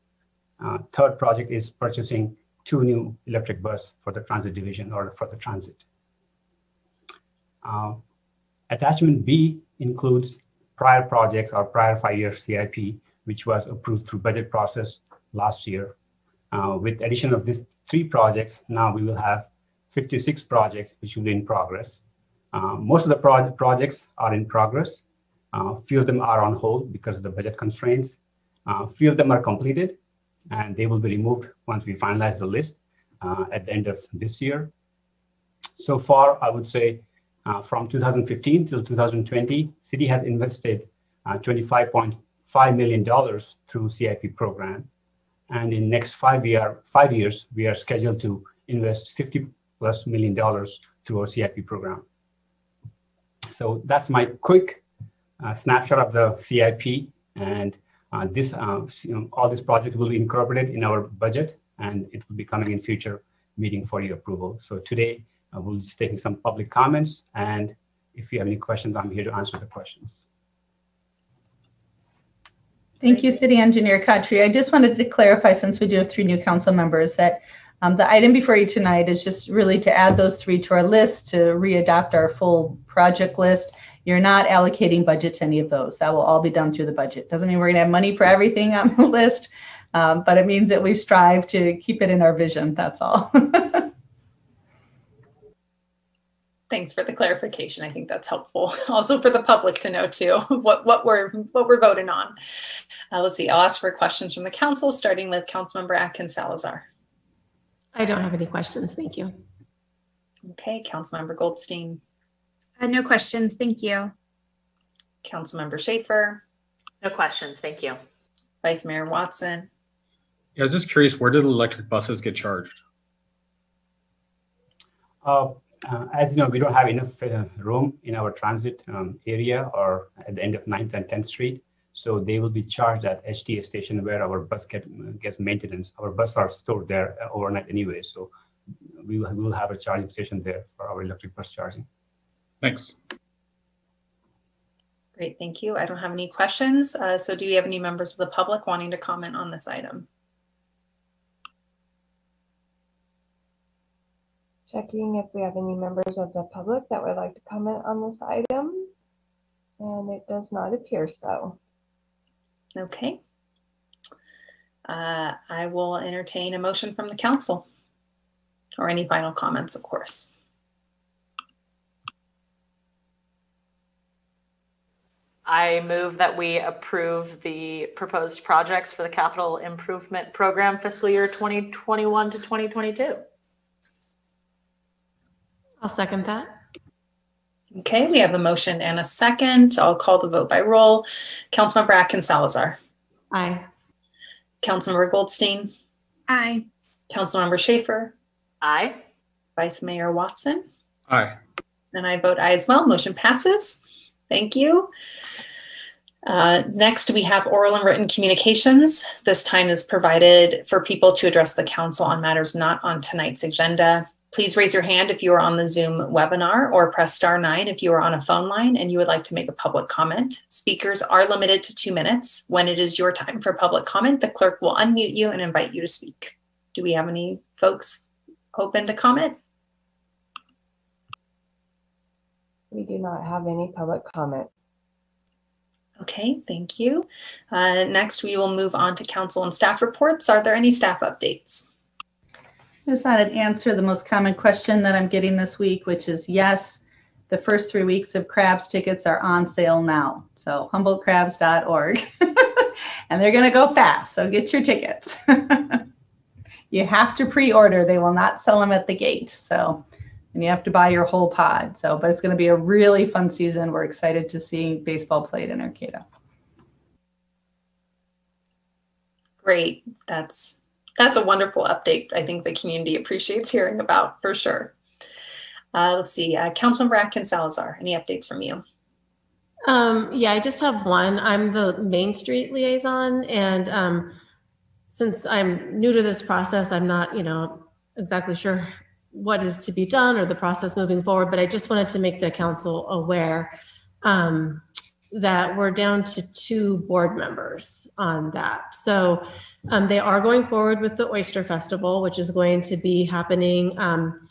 K: Uh, third project is purchasing two new electric bus for the transit division or for the transit. Uh, attachment B includes prior projects or prior five-year CIP, which was approved through budget process last year. Uh, with addition of these three projects, now we will have 56 projects which will be in progress. Uh, most of the pro projects are in progress. Uh, few of them are on hold because of the budget constraints. Uh, few of them are completed and they will be removed once we finalize the list uh, at the end of this year. So far, I would say uh, from 2015 till 2020, city has invested uh, $25.5 million through CIP program. And in next five, year, five years, we are scheduled to invest 50 plus million dollars through our CIP program. So that's my quick uh, snapshot of the CIP. And uh, this, uh, you know, all these projects will be incorporated in our budget and it will be coming in future meeting for your approval. So today uh, we'll be taking some public comments. And if you have any questions, I'm here to answer the questions.
A: Thank you, City Engineer Khatri. I just wanted to clarify, since we do have three new council members, that um, the item before you tonight is just really to add those three to our list, to readopt our full project list. You're not allocating budget to any of those. That will all be done through the budget. Doesn't mean we're going to have money for everything on the list, um, but it means that we strive to keep it in our vision. That's all.
B: Thanks for the clarification. I think that's helpful. Also for the public to know too what what we're what we're voting on. Uh, let's see. I'll ask for questions from the council, starting with Councilmember Atkins Salazar.
D: I don't have any questions. Thank you.
B: Okay, Councilmember Goldstein.
G: Uh, no questions. Thank you.
B: Councilmember Schaefer.
H: No questions. Thank you.
B: Vice Mayor Watson.
F: Yeah, I was just curious, where did electric buses get charged?
K: Uh, uh, as you know, we don't have enough uh, room in our transit um, area or at the end of 9th and 10th Street. So they will be charged at HTA station where our bus get, gets maintenance. Our buses are stored there uh, overnight anyway. So we will, we will have a charging station there for our electric bus charging.
F: Thanks.
B: Great, thank you. I don't have any questions. Uh, so do we have any members of the public wanting to comment on this item?
E: Checking if we have any members of the public that would like to comment on this item. And it does not appear so.
B: Okay. Uh, I will entertain a motion from the council or any final comments, of course.
H: I move that we approve the proposed projects for the capital improvement program fiscal year 2021 to 2022.
D: I'll second that.
B: Okay, we have a motion and a second. I'll call the vote by roll. Councilmember Atkins Salazar,
D: Aye.
B: Councilmember Goldstein,
G: Aye.
B: Councilmember Schaefer,
H: Aye.
B: Vice Mayor Watson,
F: Aye.
B: and I vote aye as well. Motion passes. Thank you. Uh, next, we have oral and written communications. This time is provided for people to address the council on matters not on tonight's agenda. Please raise your hand if you are on the Zoom webinar or press star nine if you are on a phone line and you would like to make a public comment. Speakers are limited to two minutes. When it is your time for public comment, the clerk will unmute you and invite you to speak. Do we have any folks open to comment?
E: We do not have any public comment.
B: Okay, thank you. Uh, next, we will move on to council and staff reports. Are there any staff updates?
A: I just I'd answer the most common question that I'm getting this week, which is yes, the first three weeks of crabs tickets are on sale now. So humboldtcrabs.org. and they're going to go fast. So get your tickets. you have to pre order, they will not sell them at the gate. So, and you have to buy your whole pod. So, but it's going to be a really fun season. We're excited to see baseball played in Arcata.
B: Great. That's that's a wonderful update. I think the community appreciates hearing about for sure. Uh, let's see, uh, Councilmember Atkins Salazar, any updates from you?
D: Um, yeah, I just have one. I'm the Main Street liaison, and um, since I'm new to this process, I'm not, you know, exactly sure what is to be done or the process moving forward. But I just wanted to make the council aware um, that we're down to two board members on that. So um, they are going forward with the Oyster Festival, which is going to be happening. Um,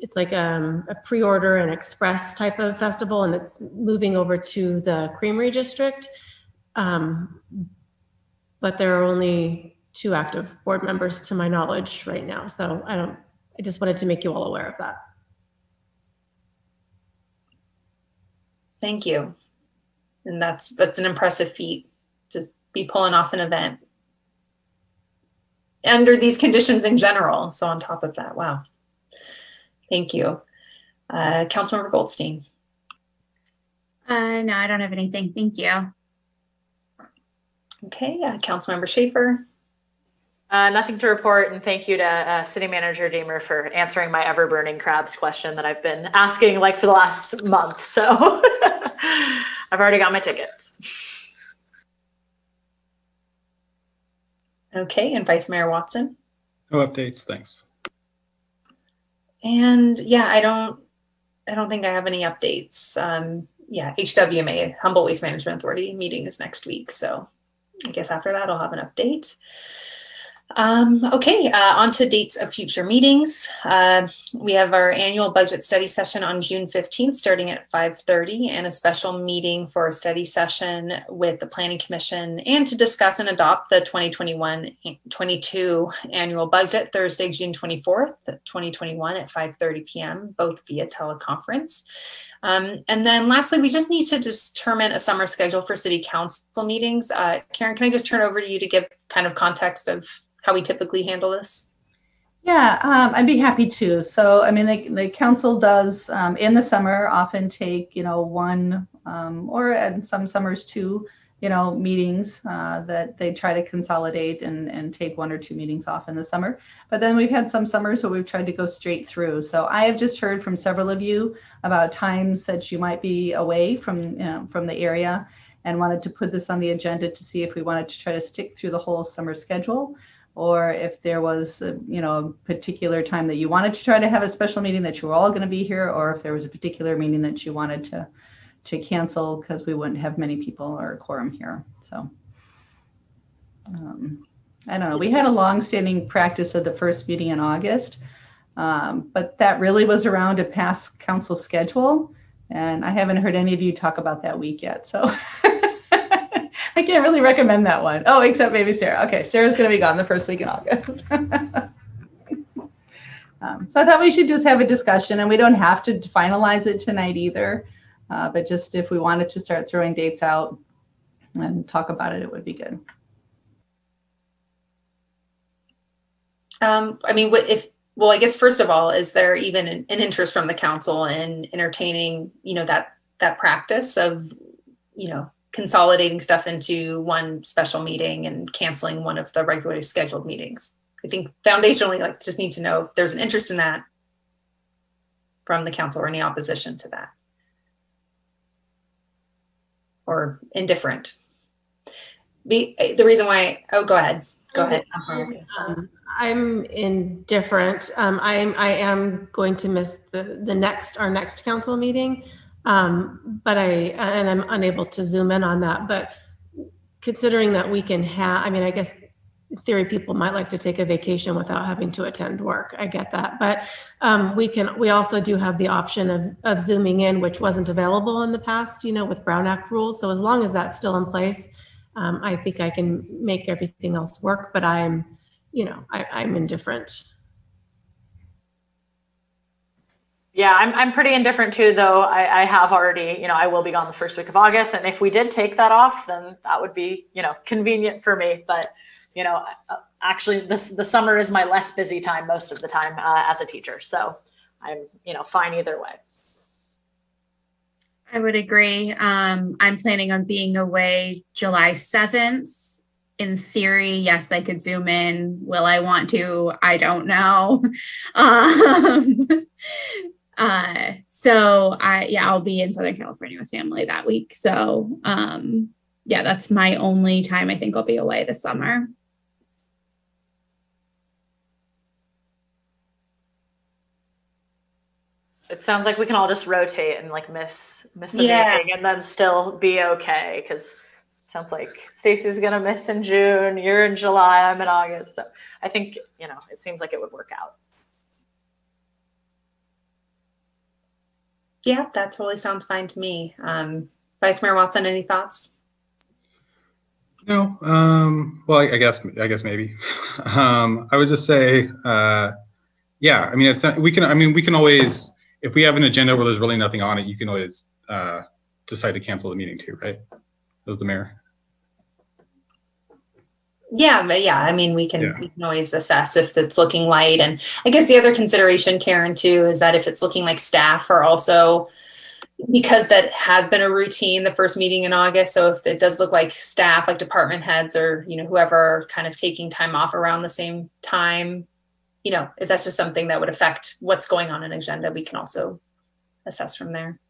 D: it's like um, a pre-order and express type of festival, and it's moving over to the Creamery District. Um, but there are only two active board members to my knowledge right now, so I don't. I just wanted to make you all aware of that.
B: Thank you. And that's that's an impressive feat to be pulling off an event under these conditions in general. So on top of that, wow. Thank you. Uh, Councilmember Goldstein.
G: Uh, no, I don't have anything. Thank you.
B: Okay, uh, Councilmember Schaefer.
H: Uh, nothing to report, and thank you to uh, City Manager Diemer for answering my ever burning crabs question that I've been asking like for the last month. So I've already got my tickets.
B: Okay, and Vice Mayor Watson.
F: No updates, thanks.
B: And yeah, I don't, I don't think I have any updates. Um, yeah, HWMA, Humboldt Waste Management Authority meeting is next week. So I guess after that, I'll have an update. Um, okay, uh, on to dates of future meetings. Uh, we have our annual budget study session on June 15th, starting at 5.30, and a special meeting for a study session with the Planning Commission and to discuss and adopt the 2021-22 annual budget Thursday, June 24th, 2021 at 5.30 p.m., both via teleconference. Um, and then lastly, we just need to determine a summer schedule for city council meetings. Uh, Karen, can I just turn over to you to give kind of context of how we typically handle this?
A: Yeah, um, I'd be happy to. So, I mean, the, the council does um, in the summer often take, you know, one um, or in some summers two, you know, meetings uh, that they try to consolidate and, and take one or two meetings off in the summer. But then we've had some summers where we've tried to go straight through. So I have just heard from several of you about times that you might be away from, you know, from the area and wanted to put this on the agenda to see if we wanted to try to stick through the whole summer schedule or if there was a, you know a particular time that you wanted to try to have a special meeting that you were all going to be here or if there was a particular meeting that you wanted to to cancel because we wouldn't have many people or a quorum here so. Um, i don't know we had a long-standing practice of the first meeting in august um, but that really was around a past council schedule and i haven't heard any of you talk about that week yet so I can't really recommend that one. Oh, except maybe Sarah. Okay, Sarah's going to be gone the first week in August. um, so I thought we should just have a discussion, and we don't have to finalize it tonight either. Uh, but just if we wanted to start throwing dates out and talk about it, it would be good.
B: Um, I mean, what if, well, I guess first of all, is there even an, an interest from the council in entertaining, you know, that, that practice of, you know, consolidating stuff into one special meeting and canceling one of the regularly scheduled meetings? I think foundationally, like, just need to know if there's an interest in that from the council or any opposition to that. Or indifferent. Be, the reason why, oh, go ahead. Go ahead.
D: Um, I'm indifferent. Um, I am, I am going to miss the, the next, our next council meeting. Um, but I, and I'm unable to zoom in on that, but considering that we can have, I mean, I guess in theory, people might like to take a vacation without having to attend work. I get that. But um, we can, we also do have the option of, of zooming in, which wasn't available in the past, you know, with Brown Act rules. So as long as that's still in place, um, I think I can make everything else work, but I'm, you know, I, I'm indifferent.
H: Yeah, I'm, I'm pretty indifferent too, though. I, I have already, you know, I will be gone the first week of August. And if we did take that off, then that would be, you know, convenient for me. But, you know, uh, actually, this the summer is my less busy time most of the time uh, as a teacher. So I'm, you know, fine either way.
G: I would agree. Um, I'm planning on being away July 7th. In theory, yes, I could zoom in. Will I want to? I don't know. Um, uh, so I, yeah, I'll be in Southern California with family that week. So, um, yeah, that's my only time I think I'll be away this summer.
H: It sounds like we can all just rotate and like miss miss a
B: Yeah.
H: and then still be okay because sounds like Stacy's gonna miss in June, you're in July, I'm in August. So I think you know it seems like it would work out.
B: Yeah, that totally sounds fine to me. Um, Vice Mayor Watson, any thoughts?
F: No, um, well, I, I guess, I guess maybe. Um, I would just say, uh, yeah, I mean, it's, not- we can, I mean, we can always, if we have an agenda where there's really nothing on it, you can always, uh, decide to cancel the meeting too, right? As the mayor.
B: Yeah, but yeah, I mean, we can
F: Yeah.
B: we can always assess if it's looking light, and I guess the other consideration, Karen, too, is that if it's looking like staff are also because that has been a routine the first meeting in August. So if it does look like staff, like department heads or you know whoever, kind of taking time off around the same time, you know, if that's just something that would affect what's going on in agenda, we can also assess from there.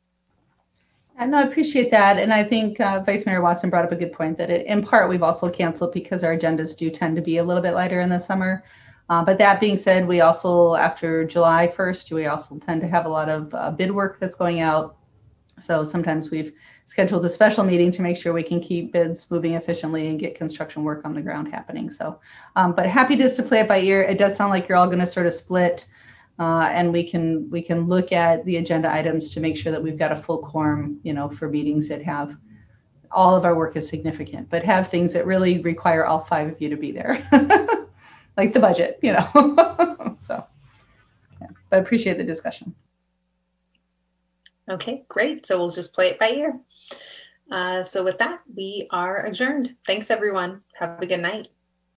A: No, I appreciate that. And I think uh, Vice Mayor Watson brought up a good point that it, in part we've also canceled because our agendas do tend to be a little bit lighter in the summer. Uh, but that being said, we also, after July 1st, we also tend to have a lot of uh, bid work that's going out. So sometimes we've scheduled a special meeting to make sure we can keep bids moving efficiently and get construction work on the ground happening. So, um, but happy just to play it by ear. It does sound like you're all going to sort of split. Uh, and we can we can look at the agenda items to make sure that we've got a full quorum, you know, for meetings that have all of our work is significant, but have things that really require all five of you to be there, like the budget, you know. so, yeah. but appreciate the discussion.
B: Okay, great. So we'll just play it by ear. Uh, so with that, we are adjourned. Thanks, everyone. Have a good night.